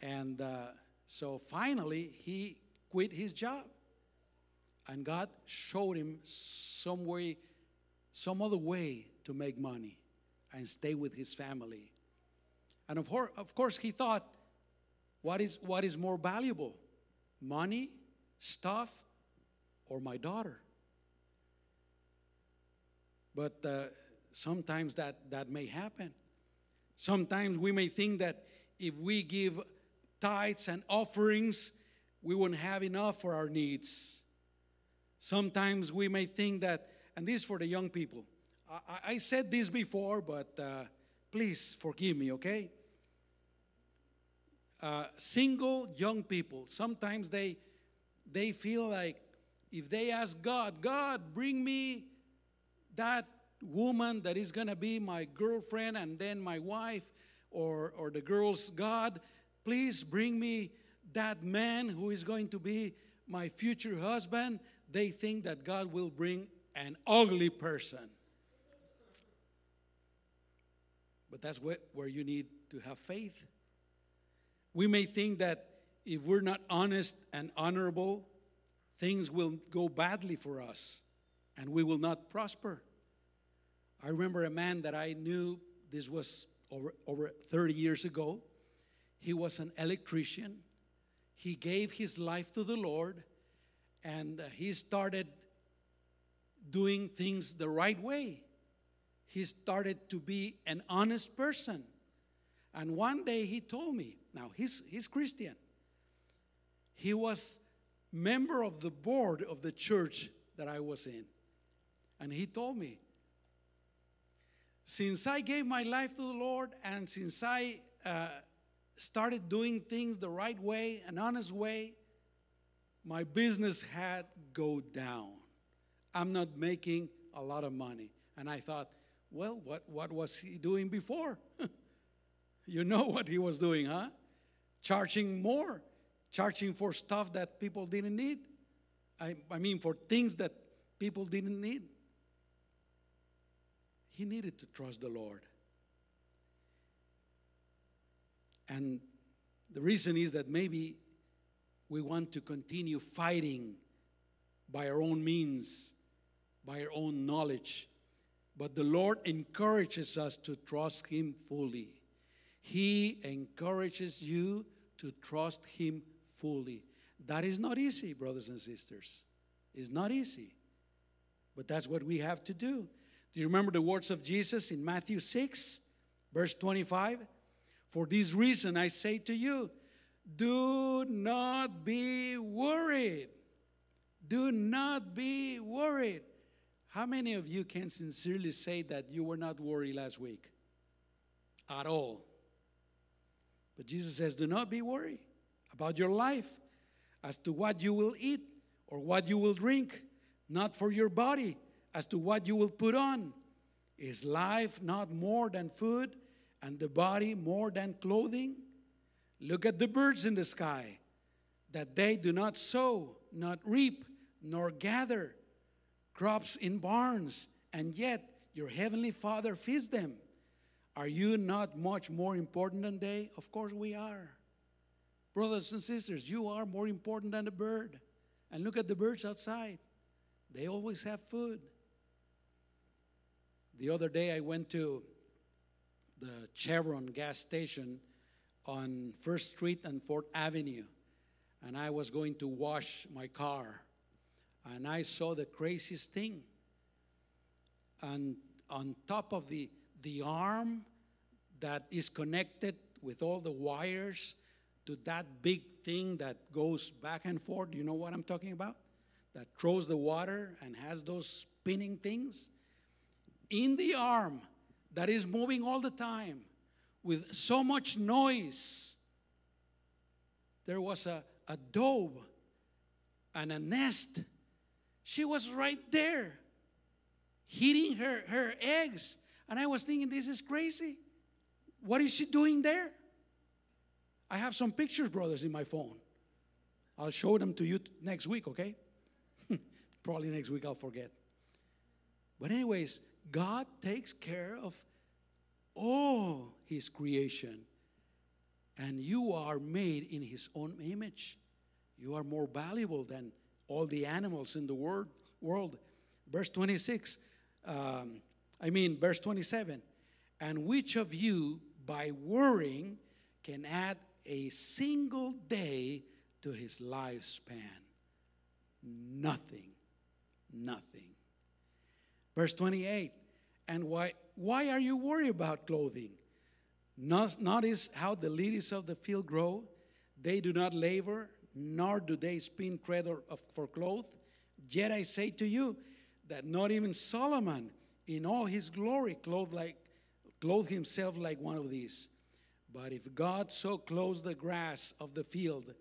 And uh, so finally, he quit his job. And God showed him some way, some other way to make money and stay with his family. And of, course, of course, he thought, what is, what is more valuable? Money, stuff, or my daughter? But uh, sometimes that, that may happen. Sometimes we may think that if we give tithes and offerings, we won't have enough for our needs. Sometimes we may think that, and this for the young people. I, I said this before, but uh, please forgive me, okay? Uh, single young people, sometimes they they feel like if they ask God, God, bring me that woman that is going to be my girlfriend and then my wife or, or the girl's God, please bring me that man who is going to be my future husband. They think that God will bring an ugly person. But that's where, where you need to have faith. We may think that if we're not honest and honorable, things will go badly for us and we will not prosper. I remember a man that I knew, this was over, over 30 years ago. He was an electrician. He gave his life to the Lord and he started doing things the right way. He started to be an honest person. And one day he told me, now he's, he's Christian. He was member of the board of the church that I was in. And he told me, since I gave my life to the Lord and since I uh, started doing things the right way, an honest way, my business had go down. I'm not making a lot of money. And I thought, well, what, what was he doing before? you know what he was doing, huh? Charging more, charging for stuff that people didn't need. I, I mean, for things that people didn't need. He needed to trust the Lord. And the reason is that maybe we want to continue fighting by our own means, by our own knowledge. But the Lord encourages us to trust Him fully. He encourages you to trust Him fully. That is not easy, brothers and sisters. It's not easy. But that's what we have to do. Do you remember the words of Jesus in Matthew 6, verse 25? For this reason I say to you, do not be worried. Do not be worried. How many of you can sincerely say that you were not worried last week? At all. But Jesus says, Do not be worried about your life as to what you will eat or what you will drink, not for your body as to what you will put on. Is life not more than food and the body more than clothing? Look at the birds in the sky, that they do not sow, not reap, nor gather crops in barns, and yet your heavenly Father feeds them. Are you not much more important than they? Of course, we are. Brothers and sisters, you are more important than a bird. And look at the birds outside, they always have food. The other day, I went to the Chevron gas station on First Street and Fourth Avenue, and I was going to wash my car, and I saw the craziest thing. And on top of the the arm that is connected with all the wires to that big thing that goes back and forth. You know what I'm talking about? That throws the water and has those spinning things. In the arm that is moving all the time with so much noise. There was a, a dove and a nest. She was right there, hitting her, her eggs. And I was thinking, this is crazy. What is she doing there? I have some pictures, brothers, in my phone. I'll show them to you next week, okay? Probably next week I'll forget. But, anyways, God takes care of all his creation. And you are made in his own image. You are more valuable than all the animals in the world. world. Verse 26, um, I mean, verse 27. And which of you, by worrying, can add a single day to his lifespan? Nothing. Nothing. Verse 28. And why, why are you worried about clothing? Not, notice how the lilies of the field grow. They do not labor, nor do they spin thread for cloth. Yet I say to you that not even Solomon, in all his glory, clothed, like, clothed himself like one of these. But if God so clothes the grass of the field,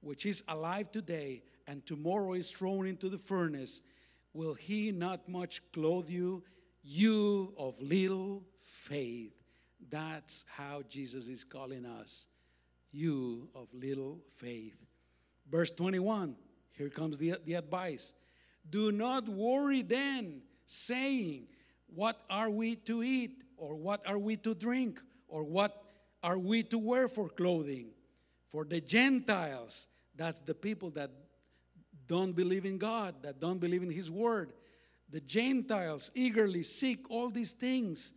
which is alive today and tomorrow is thrown into the furnace, will he not much clothe you, you of little faith. That's how Jesus is calling us. You of little faith. Verse 21, here comes the, the advice. Do not worry then, saying, What are we to eat? Or what are we to drink? Or what are we to wear for clothing? For the Gentiles, that's the people that don't believe in God, that don't believe in His Word, the Gentiles eagerly seek all these things,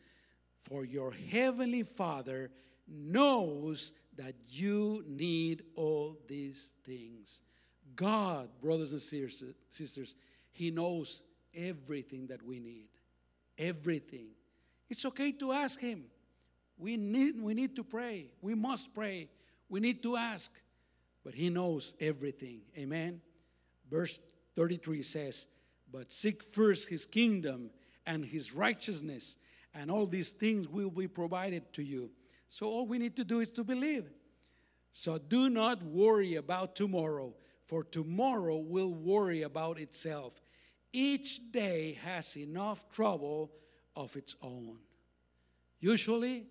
For your heavenly Father knows that you need all these things. God, brothers and sisters, He knows everything that we need. Everything. It's okay to ask Him. We need, we need to pray. We must pray. We need to ask. But He knows everything. Amen. Verse 33 says, But seek first His kingdom and His righteousness, and all these things will be provided to you. So all we need to do is to believe. So do not worry about tomorrow, for tomorrow will worry about itself. Each day has enough trouble of its own. Usually,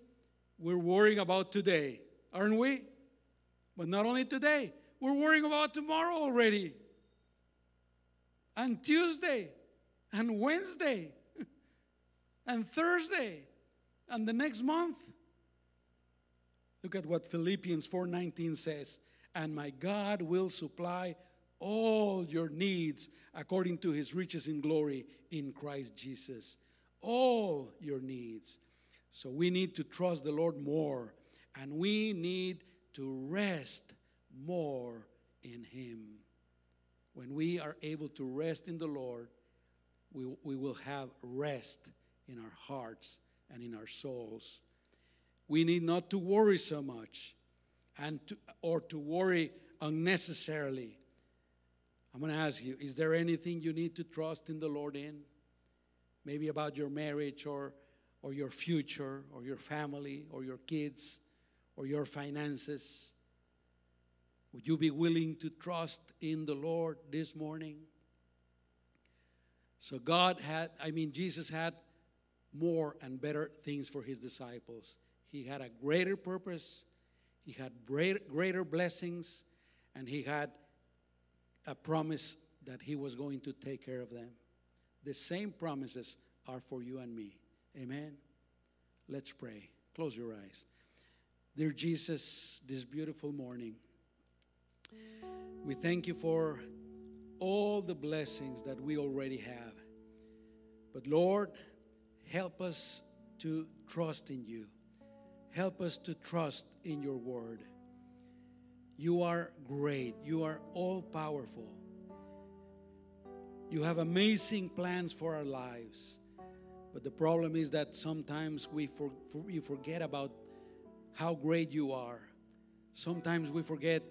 we're worrying about today, aren't we? But not only today, we're worrying about tomorrow already, and Tuesday, and Wednesday, and Thursday, and the next month. Look at what Philippians 4:19 says, "And my God will supply all your needs according to his riches in glory in Christ Jesus." All your needs. So we need to trust the Lord more and we need to rest more in him. When we are able to rest in the Lord, we, we will have rest in our hearts and in our souls. We need not to worry so much and to, or to worry unnecessarily. I'm going to ask you is there anything you need to trust in the Lord in? Maybe about your marriage or, or your future or your family or your kids or your finances. Would you be willing to trust in the Lord this morning? So, God had, I mean, Jesus had more and better things for his disciples. He had a greater purpose, he had greater, greater blessings, and he had a promise that he was going to take care of them. The same promises are for you and me. Amen. Let's pray. Close your eyes. Dear Jesus, this beautiful morning, we thank you for all the blessings that we already have. But Lord, help us to trust in you. Help us to trust in your word. You are great. You are all powerful. You have amazing plans for our lives. But the problem is that sometimes we, for, for, we forget about how great you are. Sometimes we forget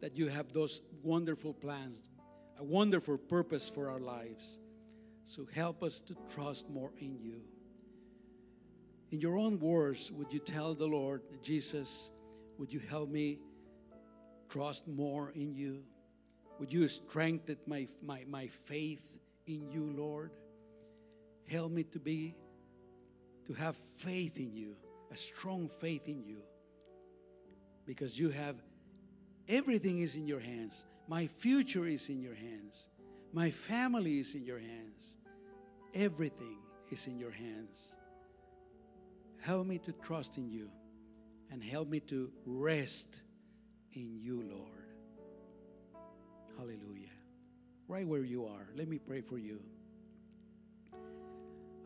that you have those wonderful plans, a wonderful purpose for our lives. So help us to trust more in you. In your own words, would you tell the Lord, Jesus, would you help me trust more in you? Would you strengthen my, my, my faith in you, Lord? Help me to be, to have faith in you, a strong faith in you. Because you have, everything is in your hands. My future is in your hands. My family is in your hands. Everything is in your hands. Help me to trust in you and help me to rest in you, Lord. Hallelujah. Right where you are, let me pray for you.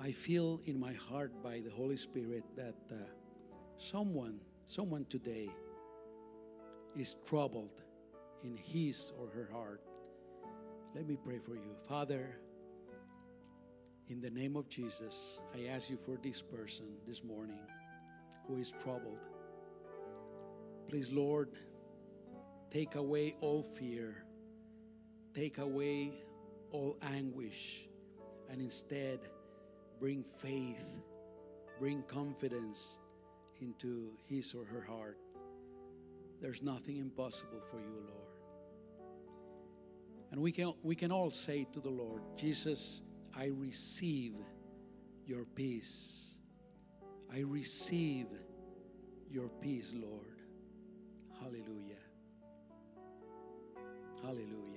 I feel in my heart by the Holy Spirit that uh, someone, someone today is troubled in his or her heart. Let me pray for you. Father, in the name of Jesus, I ask you for this person this morning who is troubled. Please, Lord, take away all fear, take away all anguish, and instead bring faith, bring confidence into his or her heart. There's nothing impossible for you, Lord. And we can, we can all say to the Lord, Jesus, I receive your peace. I receive your peace, Lord. Hallelujah. Hallelujah.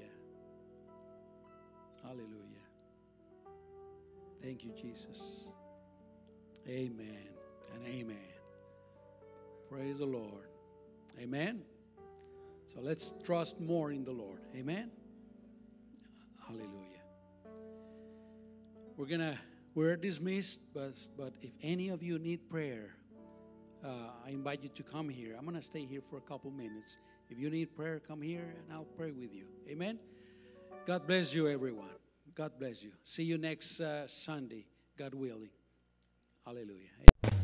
Hallelujah. Thank you, Jesus. Amen and amen. Praise the Lord. Amen. So let's trust more in the Lord. Amen. Hallelujah. We're gonna we're dismissed, but but if any of you need prayer, uh, I invite you to come here. I'm gonna stay here for a couple minutes. If you need prayer, come here and I'll pray with you. Amen. God bless you, everyone. God bless you. See you next uh, Sunday, God willing. Hallelujah.